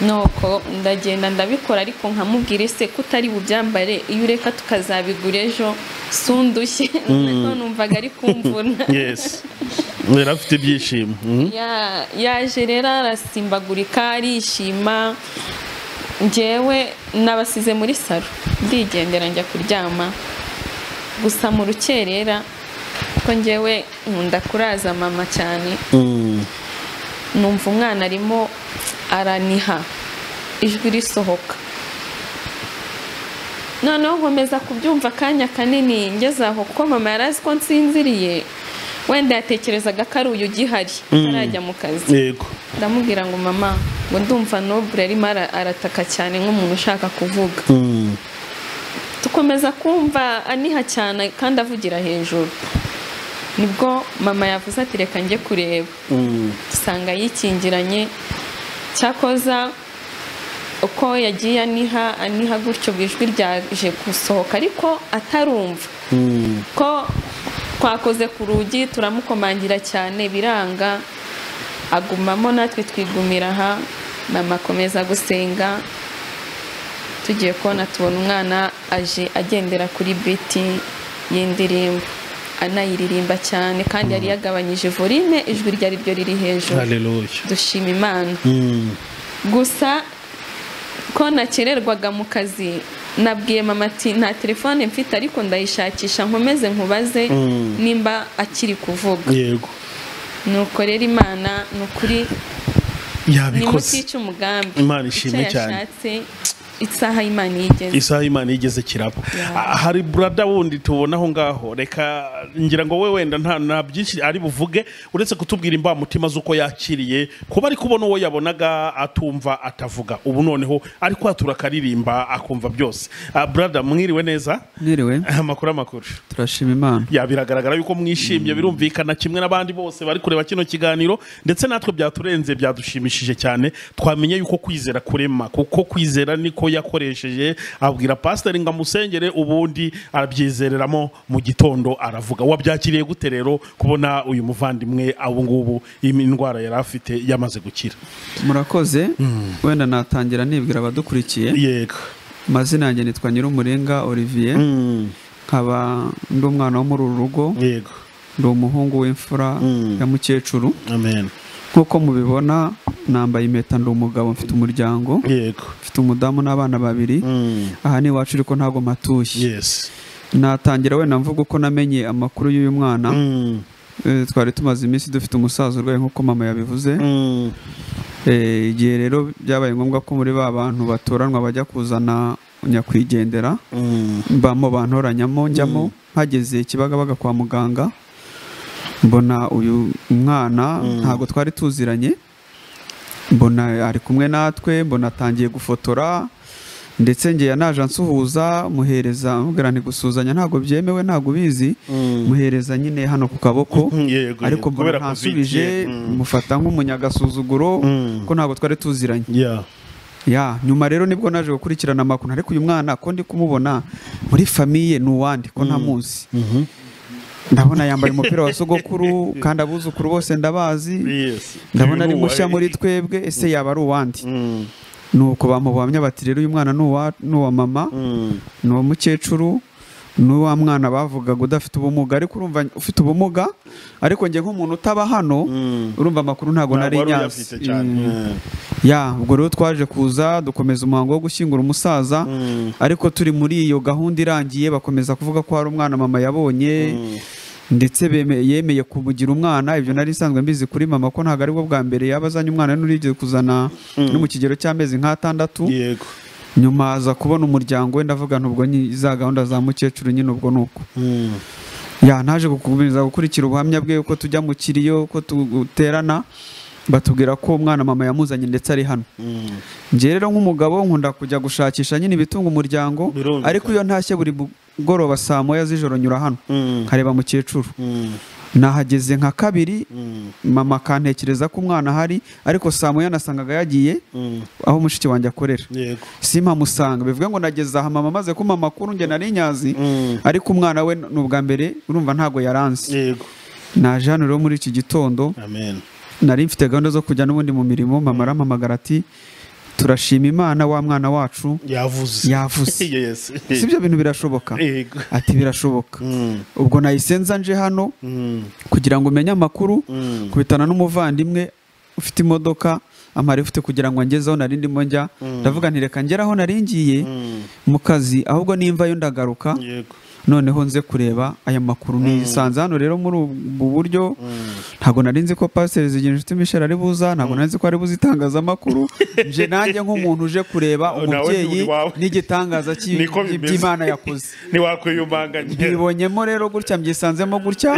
Nuko ndagenda ndabikora ariko nkamubwira ese ko utari bubyambare iyo ureka tukazabigura ejo sundushye. [LAUGHS] Noneho numvaga ari kumvuna. [LAUGHS] Yes. Yari afite ibyishimo. Mhm. Ya- yaje rero arasimbagurika arishima. Njyewe nabasize muri salo. Ndigendera njya kuryama. Gusa mu rukerera ko njyewe nkunda kuraza mama cyane. Numva umwana arimo araniha. Ijwi risohoka. Noneho nkomeza kubyumva akanya kanini ngeze aho kuko mama yari azi ko nsinziriye wenda yatekerezaga ko ari uyu ugihari atarajya mu kazi. Yego. Ndamubwira ngo mama ngo ndumva nobure arimo ara- arataka cyane nk'umuntu ushaka kuvuga. Dukomeza kumva aniha cyane kandi avugira hejuru. Nibwo mama yavuze ati reka njye kureba. Dusanga yikingiranye cyakoza uko yagiye aniha aniha gutyo ijwi ryaje gusohoka ariko atarumva. Ko twakoze ku rugi turamukomangira cyane biranga agumamo natwe twigumira aha mama akomeza gusenga tugiye kubona tubona umwana aje agendera kuri biti y'indirimbo. Anayiririmba cyane kandi yari yagabanyije volume ijwi ryari ryo riri hejuru. Dushima imana. Gusa ko nakererwaga mu kazi nabwiye mama ati nta telefone mfite ariko ndayishakisha nkomeze nkubaze nimba akiri kuvuga. Yego. Nuko rero imana ni ukuri yabikoze. nimutica umugambi. Imana ishimwe Icyo cyane. yashatse isaha y'imana yigeze. Isaha y'imana yigeze kiraba Ah, hari burada wundi tubona aho ngaho. Reka ngira ngo we wenda nta nta byinshi ari buvuge uretse kutubwira imbamutima z'uko yakiriye. Kuba ari kubona uwo yabonaga atumva atavuga. Ubu noneho ari kwatura akaririmba akumva byose. Ah, burada mwiriwe neza? Mwiriwe. Amakuru amakuru turashima imana. Ya biragaragara yuko mwishimye birumvikana kimwe n'abandi bose bari kureba kino kiganiro. Ndetse natwe byaturenze byadushimishije cyane. Twamenye yuko kwizera kurema kuko kwizera niko yakoresheje abwira pasiteri ngo amusengere ubundi arabyizereramo mu gitondo aravuga. Wabyakiriye gute rero kubona uyu muvandimwe ubu ngubu iyi ndwara yari afite yamaze gukira? Murakoze. Wenda natangira nibwira abadukurikiye. Yego. Amazina yanjye nitwa nyirumurenga olivier. Mm, nkaba ndi umwana wo muri uru rugo. Yego. Ndi umuhungu w'imfura Mm. ya mukecuru. Amen. Nk'uko mubibona nambaye impeta ndi umugabo mfite umuryango yego. mfite umudamu n'abana babiri. Mm, aha ni iwacu ariko ntabwo mpatuye natangira wenda mvuga uko namenye amakuru y'uyu mwana. Mm, Eh, twari tumaze iminsi dufite umusaza urwaye nk'uko mama yabivuze. Mm, Eh, igihe rero byabaye ngombwa ko muri ba bantu batoranwa bajya kuzana nyakwigendera mbamo bantoranyamo njyamo mpageze kibagabaga kwa muganga mbona uyu mwana ntabwo twari tuziranye. Mbona ari kumwe natwe mbona atangiye gufotora ndetse ngewe naje ansuhuza muhereza mubwira nti gusuhuzanya ntabwo byemewe ntabwo ubizi mm. muhereza nyine hano ku kaboko [LAUGHS] ariko mbona ntasubije. Mm. mufata nk'umunyagasuzuguro Mm. ko ntabwo twari tuziranye ya nyuma rero ni bwo naje gukurikirana amakuru ariko uyu mwana ko ndi kumubona muri famiye ni uwandi ko ntamuzi ndabona yambaye umupira wa sogokuru kandi abuzukuru bose ndabazi. Ndabona ari ni mushya muri twebwe ese yaba ari uwandi? Mm, nuko bamuhamya bati rero uyu mwana ni uwa ni mama mm, ni uwa mukecuru ni uwa mwana bavugaga udafite ubumuga. Ariko urumva ufite ubumuga ariko njye nk'umuntu utaba hano mm. urumva amakuru ntabwo nari nyazi ya ubwo rero twaje kuza dukomeza umuhango wo gushyingura umusaza. Ariko turi muri iyo gahunda irangiye bakomeza kuvuga ko hari umwana mama yabonye. Ndetse yemeye kumugira umwana ibyo nari nsanzwe mbizi kuri mama ko ntabwo ari bwo bwa mbere yaba azanye umwana n'urigeze kuzana no mu kigero cy'amezi nk'atandatu yego. Nyuma aza kubona umuryango we ndavuga ntubwo ni za gahunda za mukecuru nyine ubwo ni uko. Mm. ya naje gukomeza gukurikira ubuhamya bwe uko tujya mu kiriyo uko duterana batubwira ko umwana mama yamuzanye ndetse ari hano. Mm. njye rero nk'umugabo nkunda kujya gushakisha nyine ibitunga umuryango ariko iyo ntashye buri mugoroba saa moya z'ijoro nyura hano. Mm. nkareba mukecuru. Mm. nahageze nka kabiri. Mm. mama akantekereza ko umwana ahari ariko saa moya nasangaga yagiye aho mushiki wanjye akorera. Simpamusanga. Bivuga ngo nageze aha mama amaze kumpa amakuru njye nari nyazi ariko umwana we ni ubwa mbere urumva ntabwo yaranze naje hano rero muri iki gitondo nari mfite gahunda zo kujya n'ubundi mu mirimo. Mama arampamagara ati turashima imana wa mwana wacu yavuze. yavuze. [LAUGHS] Si ibyo bintu birashoboka? Ati birashoboka. Mm. ubwo nahise nza nje hano Mm. kugira ngo umenye amakuru Mm. kubitana n'umuvandimwe ufite imodoka amara ufite kugira ngo angezeho nari ndimo njya ndavuga nti reka ngere aho nari ngiye mu kazi ahubwo nimvayo ndagaruka. Yego. Noneho nze kureba aya makuru nisanze hano rero muri ubu buryo. Ntabwo nari nzi ko pasiteri zigira inshuti Michel ari buza ntabwo nari nzi ko ari buze itangazamakuru. Nje nanjye nk'umuntu uje kureba [LAUGHS] Nawe umubyeyi n'igitangaza [LAUGHS] cy'i- Niko bimeze. by'imana yakoze. [LAUGHS] Mbibonyemo rero gutya mbyisanzemo gutya.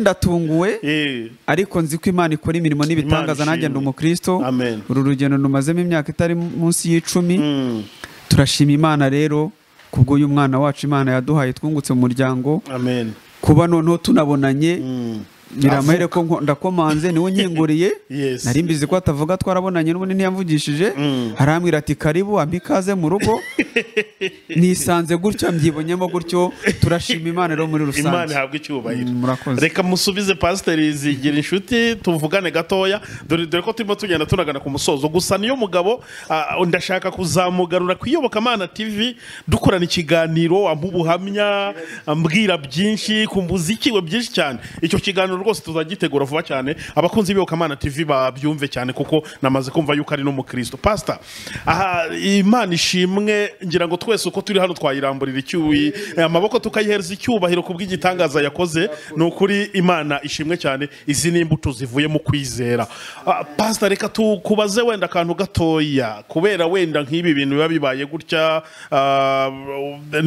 Ndatunguwe. Eh. ariko nzi ko imana ikora imirimo n'ibitangaza nanjye ndi umukristo. Uru rugendo rumazemo imyaka itari munsi y'icumi. Mm. turashima imana rero. Kubw'uyu mwana wacu imana yaduhaye twungutse mu muryango. Kuba noneho tunabonanye. Mm. Biramahire ko ndakomanze ni we unkinguriye nari mbizi ko atavuga twarabonanye n'ubundi ntiyamvugishije. Mm. arambwira ati karibu ampa ikaze mu rugo. [LAUGHS] Nisanze gutyo mbyibonyemo gutyo. Turashima imana rero muri imana rusange ihabwa icyubahiro. Mm, reka musubize pasiteri zigira inshuti tuvugane gatoya. Dore ko turimo tugenda tunagana ku musozo. Gusa niyo mugabo ndashaka kuzamugarura ku iyobokamana tv dukorana ikiganiro amuha ubuhamya ambwira byinshi ku muziki we byinshi cyane. Icyo kiganiro rwose tuzagitegura vuba cyane. Abakunzi b'iyobokamana tv babyumve cyane kuko namaze kumva yuko ari n'umukristo pasita aha imana ishimwe ngira ngo twese uko turi hano twayiramburira icyuyi. Amaboko tukayihereza icyubahiro ku bw'igitangaza yakoze. Ni ukuri imana ishimwe cyane. Izi ni imbuto zivuye mu kwizera. Ah, pasita reka tukubaze wenda akantu gatoya. Kubera wenda nk'ibi bintu biba bibaye gutya ah,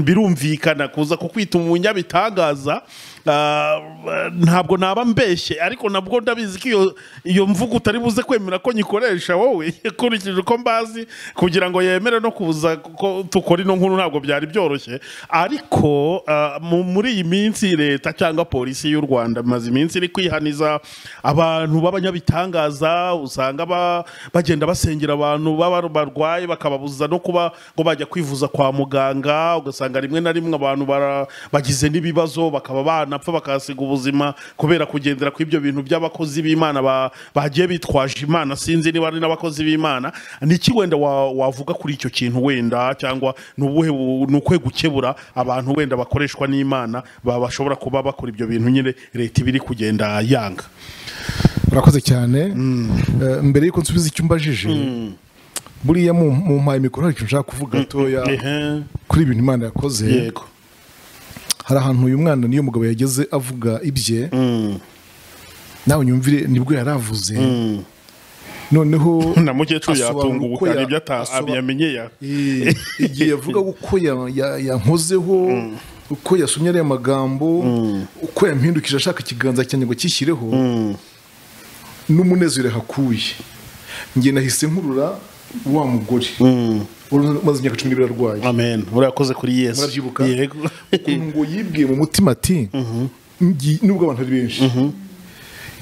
birumvikana kuza kukwita umunyabitangaza ntabwo naba mbeshye ariko nabwo ndabizi ko iyo mvugo utari buze kwemera ko nyikoresha wowe ukurikije uko mbazi kugira ngo yemere no kuza ko tukora ino nkuru ntabwo byari byoroshye. Ariko mu- muri iyi minsi leta cyangwa polisi y'u rwanda imaze iminsi iri kwihaniza abantu b'abanyabitangaza usanga ba- bagenda basengera abantu baba barwaye bakababuza no kuba ngo bajya kwivuza kwa muganga ugasanga rimwe na rimwe abantu bagize n'ibibazo bakaba banapfa bakahasiga ubuzima kubera kugendera ku ibyo bintu by'abakozi b'imana ba- bagiye bitwaje imana. Sinzi niba ari n'abakozi b'imana. Ni iki wenda wa- wavuga kuri icyo kintu wenda? Cyangwa ni ukwe gukebura abantu wenda bakoreshwa n'imana ba- bashobora kuba bakora ibyo bintu nyine leta iba iri kugenda yanga? Urakoze cyane. Eh, mbere y'uko nsubiza icyo umbajije buriya mu mpaye mikoro hari ikintu nshaka kuvuga gatoya Ehe, kuri ibintu imana yakoze. Yego. Hari ahantu uyu mwana niyo mugabo yageze avuga ibye nawe nyumvire ni bwo yari avuze. Noneho [LAUGHS] na mukecuru asobanura yatunguwe uko hari ya- ibyo ata- asoba- yamenye ya. [LAUGHS] Eh, igihe yavuga uko ya- ya- yankozeho uko yasomye ariya magambo uko yampindukije ashaka ikiganza cyanjye ngo cyishyireho n'umunezero hakuye njye nahise nkurura wa mugore. Umaze imyaka cumi n'ibiri arwaye. Amen. Urakoze kuri yesu. Murabyibuka? yego. Ukuntu ngo yibwiye mu mutima ati "Ngi- nubwo abantu ari benshi.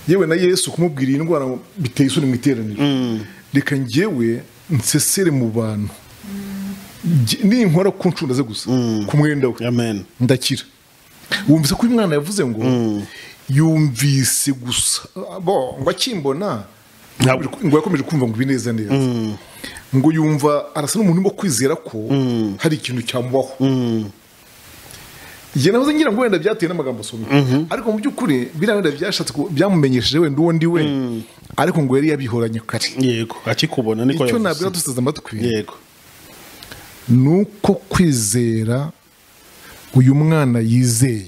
Yewe na yesu kumubwira iyi ndwara biteye isoni mu iteraniro. Reka njyewe nsesere mu bantu. Ninkora ku ncunda ze gusa ku mwenda we. Ndakira. Wumvise ko uyu mwana yavuze ngo yumvise gusa. Ngo akimbona ngo yakomeje kumva ngo ibineza neza ngo yumva arasa n'umuntu urimo kwizera ko hari ikintu cyamubaho igihe nahoze ngira ngo wenda byatewe n'amagambo asomye. Ariko mu by'ukuri biriya wenda byashatse byamumenyesheje wenda uwo ndi we. Ariko ngo yari yabihoranye kare yego akikubona niko icyo yavuze. nabwira dusize amatwi. Yego. Ni uko kwizera uyu mwana yizeye.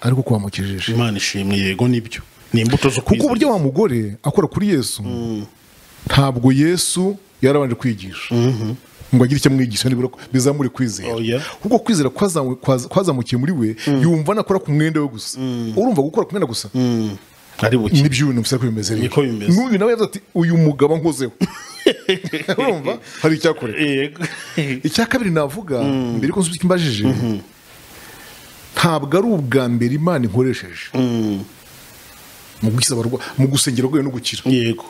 Ariko kwamukijije imana ishimwe yego ni byo. Ni imbuto zo kuko kwizera. uburyo wa mugore akora kuri yesu ntabwo yesu yarabanje kwigisha. Ngo agire icyo amwigisha ko bizamure kwizera. Oya. kuko kwizera kwazamu- kwaza- kwazamukiye muri we yumva nakora ku mwenda we gusa. Urumva gukora ku mwenda gusa? Ari buke. Nibyo ibintu bisa ko bimeze. Niko bimeze. n'uyu nawe yavuze ati uyu mugabo nkozeho. [LAUGHS] Urumva? Hari icyakorera yego. Icya kabiri navuga mbere yuko nsubiza imbajije ntabwo ari ubwa mbere imana inkoresheje. Mu gusengera rwayo no gukira. Yego.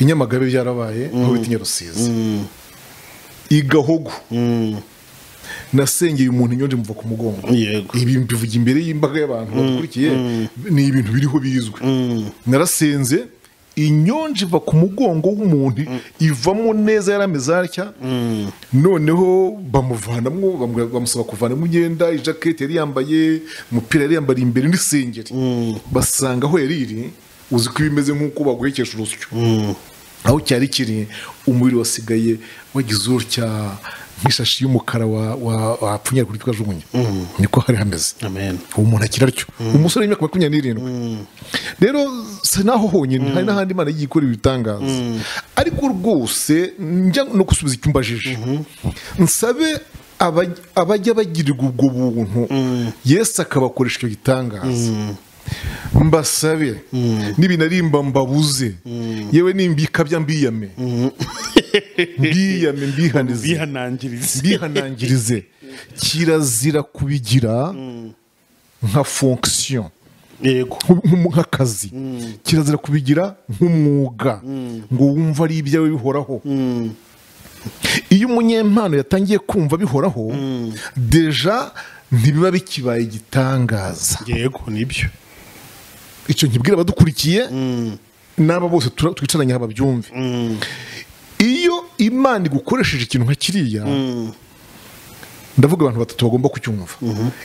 I nyamagabe byarabaye aho bita nyarusizi i gahogo nasengeye umuntu inyonje muva ku mugongo. Ibi mbivuga imbere y'imbaga y'abantu badukurikiye ni ibintu biriho bizwi. Narasenze inyonje iva ku mugongo w'umuntu ivamo neza yarameze atya. Noneho bamuvanamo bamusaba kuvanamo imyenda ijaketi yari yambaye umupira yari yambariye imbere n'isengeri. Basanga aho yari iri uzi ko ibimeze nk'uko baguhekesha urusyo. Aho cyari kiri umubiri wasigaye wagize utya nk'ishashi y'umukara wa- wa- wapfunyira kuri twajugunya niko hari hameze. Uwo muntu akira atyo. Umusore w'imyaka makumyabiri n'irindwi. Rero si naho honyine. Hari n'ahandi imana igiye ikora ibitangaza ariko rwose njya no gusubiza icyo umbajije nsabe abaj- abajya bagirirwa ubwo buntu. Yesu akabakoresha icyo gitangaza. Mbasabe. Nibinarimba mbabuze. Yewe nimbikabya mbiyame. [LAUGHS] Mbiyame mbihanize. Bihanangiriza mbihanangirize. Kirazira kubigira nka nk'umu- nk'akazi. Kirazira kubigira nk'umwuga. Ngo wumve ari ibyawe bihoraho. Iyo umunyempano yatangiye kumva bihoraho deja ntibiba bikibaye igitangaza. Yego ni byo. Icyo nkibwira abadukurikiye n'aba bose twicaranye babyumve. Iyo imana igukoresheje ikintu nka kiriya ndavuga abantu batatu bagomba kucyumva.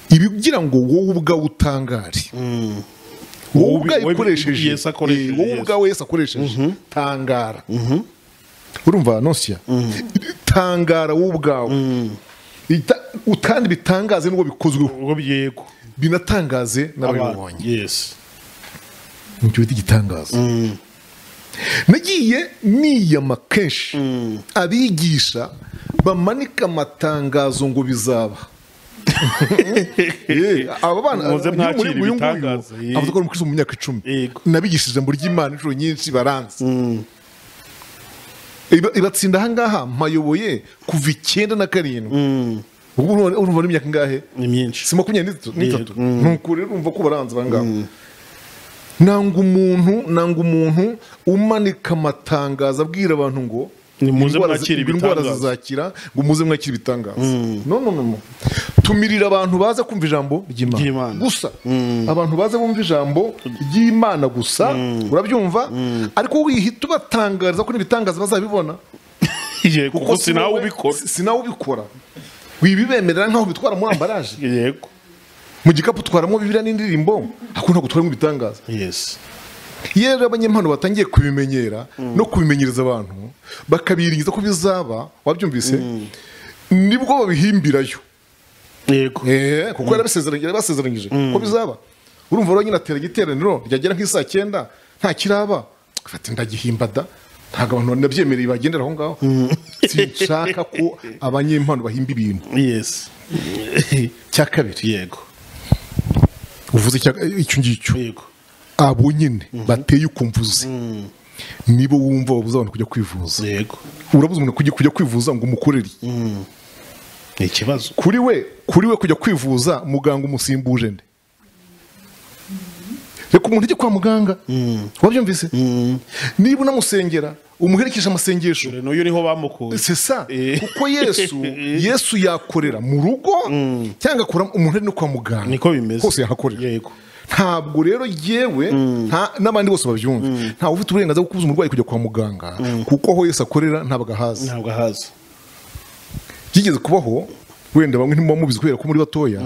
Ibigira ngo wowe ubwawe utangare. Wowe ubwawe ukoresheje eh, wowe ubwawe Yesu akoresheje tangara. Urumva nosiya tangara wowe ubwawe. Kandi bitangaze n'uwo bikozweho abantu n'ababibonye. Yes ni cyo bita igitangaza. Nagiye niyama kenshi. Abigisha bamanika amatangazo ngo bizaba. [LAUGHS] Eh, aba bana muri- uyu nguyu eh. avuga ko ari umukristo mu myaka icumi. Nabigishije ijambo ry'imana inshuro nyinshi baranze. Iba- ibatsinda ahangaha mpayoboye kuva icyenda na karindwi. Ubwo urumva- n'imyaka ingahe ni myinshi. Si makumyabiri n'itatu-. Mm. nuko rero urumva ko baranze abangaba nanga umuntu nanga umuntu umanika amatangazo abwira abantu ngo zi- ngo indwara zizakira ngo muze mwakire ibitangaza. No tumirira abantu baza kumva ijambo ry'imana. Gusa abantu baza bumva ijambo ry'imana gusa urabyumva? Ariko wihita ubatangariza ko n'ibitangaza bazabibona? [LAUGHS] Kuko si nawe ubikora. wibibemerera nk'aho bitwara muri ambaraje. Yego. Mu gikapu utwaramo bibiriya n'indirimbo ariko ntabwo utwaramo ibitangaza. Iyo rero abanyempano batangiye kubimenyera no kubimenyereza abantu bakabiringiza ko bizaba wabyumvise? Nibwo babihimbirayo. Yego. Eh, kuko yarabisezeranyije yarabasezeranyije ko bizaba. Urumva rero nyine atera igiteraniro ryagera nk'isaa cyenda nta kiraba. Afata ndagihimba da. Ntabwo abantu nabyemereye bagendera aho ngaho. Sinshaka ko [LAUGHS] abanyempano bahimba ibintu. Cya kabiri. Yego. Uvuze icyo ngicyo. Yego. Abo nyine bateye ukumvuze nibo wumva babuza abantu kujya kwivuza. Yego. Urabuza umuntu kujya kujya kwivuza ngo umukorere. Ni ikibazo. Kuri we kuri we kujya kwivuza muganga umusimbuje nde? Reka umuntu ujye kwa muganga. Wabyumvise? Niba unamusengera umuherekeje amasengesho. N'uyu ni ho bamukuye. C'est ça. Eh. kuko yesu [LAUGHS] yesu yakorera mu rugo cyangwa akora umuntu ari no kwa muganga. Niko bimeze. hose yahakorera. Yego. Ntabwo rero yewe nta- n'abandi bose babyumva. Ntawe ufite uburenganzira bwo kubuza umurwayi kujya kwa muganga. Kuko aho yesu akorera ntabwo ahazi ntabwo ahazi byigeze kubaho wenda bamwe ntimuba mubizi kubera ko muri batoya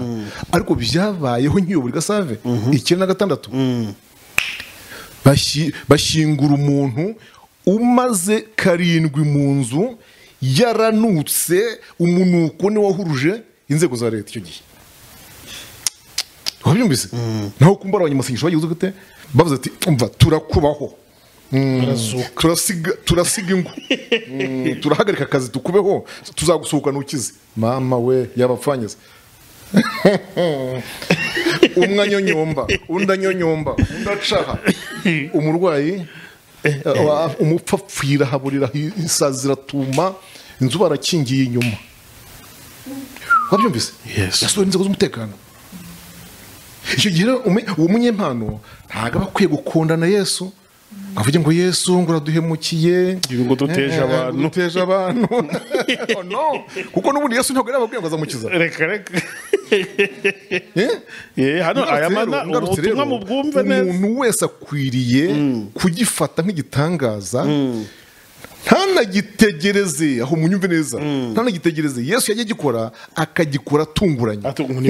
ariko byabayeho nkiyobora gasave. Icyenda na gatandatu. Bashyingura umuntu umaze karindwi mu nzu yaranutse umunuko ni wahuruje inzego za leta icyo gihe. Wabyumvise? Naho kumva abanyamasengesho bagize gute? Bavuze ati umva turakubaho. Mm, turasiga ingo. Mm, [LAUGHS] turahagarika akazi tukubeho. Tuzagusohoka ntukize mama we yabapfanyeze. [LAUGHS] Umwe anyonyomba undi anyonyomba undi acaha [LAUGHS] umurwayi wa- umupfu apfira haburira ziratuma inzu barakingiye inyuma. Wabyumvise? Yes. yasohoye inzego z'umutekano. Icyo gihe uwo munyempano ntabwo aba akwiye gukundana yesu. ngo avuge ngo yesu ngo uraduhemukiye. Ibi ngo duteje Eh, abantu. duteje abantu. [LAUGHS] Oh, kuko n'ubundi yesu ntabwo yari ababwiye ngo azamukiza. Reka reka. [LAUGHS] Eh? Eh, hano aya mana ubutumwa mubwumve neza. Umuntu wese akwiriye kugifata nk'igitangaza ntanagitegereze. Aho munyumve neza. Ntanagitegereze. Yesu yajya agikora akagikora atunguranye.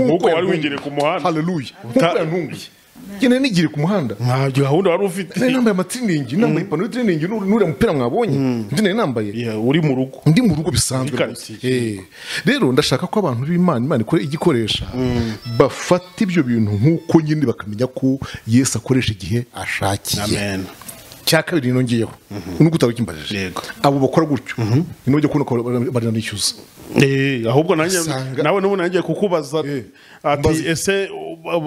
Nk'uko wari winjiriye ku muhanda. Uta- nk'uko yantunguye njye nigire ku muhanda nta gahunda wari ufite nari nambaye amatiriningi nambaye ipantaro y'itiriningi n'uriya mupira mwabonye ndi nari nambaye uri mu rugo ndi mu rugo bisanzwe. Eh. rero ndashaka ko abantu b'imana imana ikore igikoresha bafata ibyo bintu nk'uko nyine bakamenya ko yesu akoresha igihe ashakiye. Amen. Cya kabiri nongeyeho nubwo utari ukimbajije abo bakora gutyo? Ni nujya kubona ko baranishyuza Eh, ahubwo nawe n'ubu nanjye kukubaza Eh, ati ese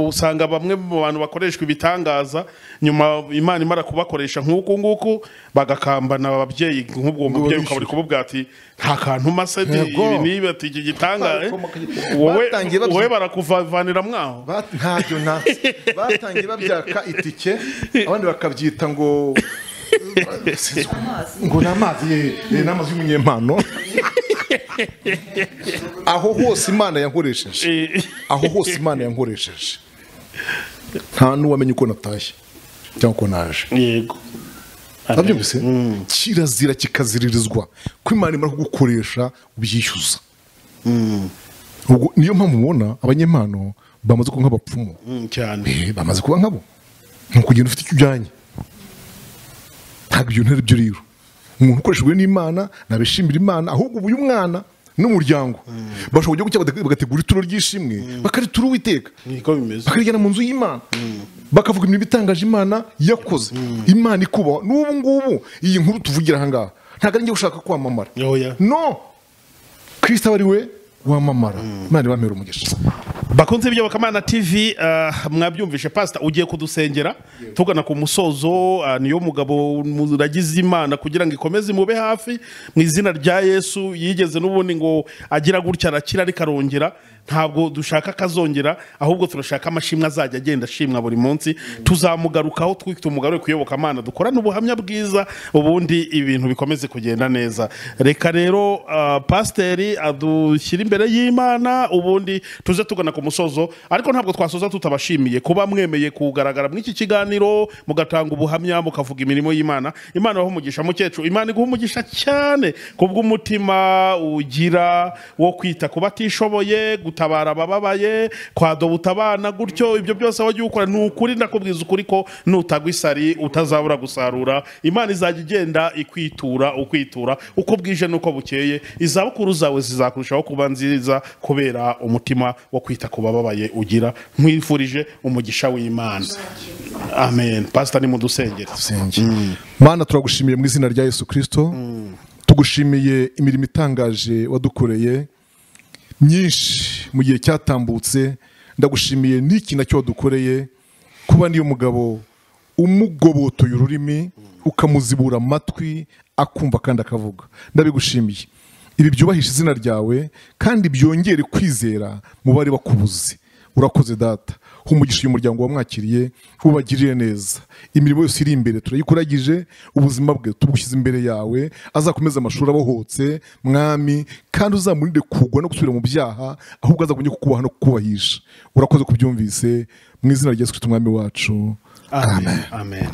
usanga bamwe mu bantu bakoreshwa ibitangaza nyuma imana imara kubakoresha nk'uku nguku bagakambana ababyeyi nk'ubwo mubyeyi babishyure. ukabura kububwira ati nta kantu mase ibi niba ati iki gitangaje wowe wowe barakuvanira mwaho. Ntacyo ntabyo ntatse batangiye babyaka itike abandi bakabyita ngo ngo ni amazi ye- eh, ni amazi y'umunyempano. Aho hose imana yankoresheje. Eh, aho hose imana yankoresheje. Nta n'uwamenya uko natashye cyangwa uko naje. Yego nabyumvise kirazira kikaziririzwa. Ko imana imara kugukoresha ubyishyuza ubwo niyo mpamvu mubona abanyempano bamaze kuba nk'abapfumu. Mm, cyane. Eh, bamaze kuba nkabo. Ni ukugenda ufite icyo ujyanye. Ntabwo ibyo ntari byo rero. Umuntu ukoreshejwe n'imana nabishimira imana ahubwo ubu uyu mwana n'umuryango. Bashobora kujya gutya bagategura ituro ry'ishimwe bakaritura uwiteka. Bakarijyana mu nzu y'imana. Bakavuga imirimo itangaje imana yakoze. Imana ikubahwa n'ubu ngubu iyi nkuru tuvugira aha ngaha. Ntabwo ari njye ushaka kwamamara. No! Kirisita aba ari we. Wamamara. Imana ibamera umugisha. Bakunze ibyo bakamana tv ah, mwabyumvishe pasita ugiye kudusengera tugana ku musozo ah, niyo mugabo muragize imana kugira ngo ikomeze imube hafi mu izina rya yesu yigeze n'ubundi ngo agira gutya arakira ariko arongera. Ntabwo dushaka akazongera ahubwo turashaka amashimwe azajya agenda ashimwa buri munsi. Tuzamugarukaho twite umugarure kuyoboka amana dukorane ubuhamya bwiza ubundi ibintu bikomeze kugenda neza. Reka rero ah, pasiteri adushyire imbere y'imana ubundi tuze tugana ku musozo. Ariko ntabwo twasoza tutabashimiye. Kuba mwemeye kugaragara muri iki kiganiro mugatanga ubuhamya mukavuga imirimo y'imana. Imana ibaha umugisha mukecuru. Imana iguha umugisha cyane kubw'umutima ugira wo kwita ku batishoboye gutabara abababaye kwadobuta abana gutyo ibyo byose wajya ukora ni ukuri ndakubwiza ukuri ko nutagwa isari utazabura gusarura. Imana izajya igenda ikwitura ukwitura. Uko bwije n'uko bukeye izabukuru zawe zizakurushaho kuba nziza kubera umutima wo kwita ku bababaye ugira. Nkwifurije umugisha w'imana. Amen. Pasita ni mudusengere dusenge. Mana turagushimiye mu izina rya yesu kirisito tugushimiye imirimo itangaje wadukoreye. Myinshi mu gihe cyatambutse. Ndagushimiye n'iki na cyo wadukoreye kuba niyo mugabo umugobotoye ururimi ukamuzibura amatwi akumva kandi akavuga. Ndabigushimiye. Ibi byubahisha izina ryawe kandi byongere kwizera mu bari bakubuze. Urakoze data. Humugisha uyu muryango wamwakiriye ubagirire neza. Imirimo yose iri imbere turayikuragije ubuzima bwe tubushyize imbere yawe azakomeza amashuri abohotse mwami kandi uzamurinde kugwa no gusubira mu byaha ahubwo azagumye kukubaha no kukubahisha. Urakoze kubyumvise mu izina rya yesu umwami wacu. Amen. Amen.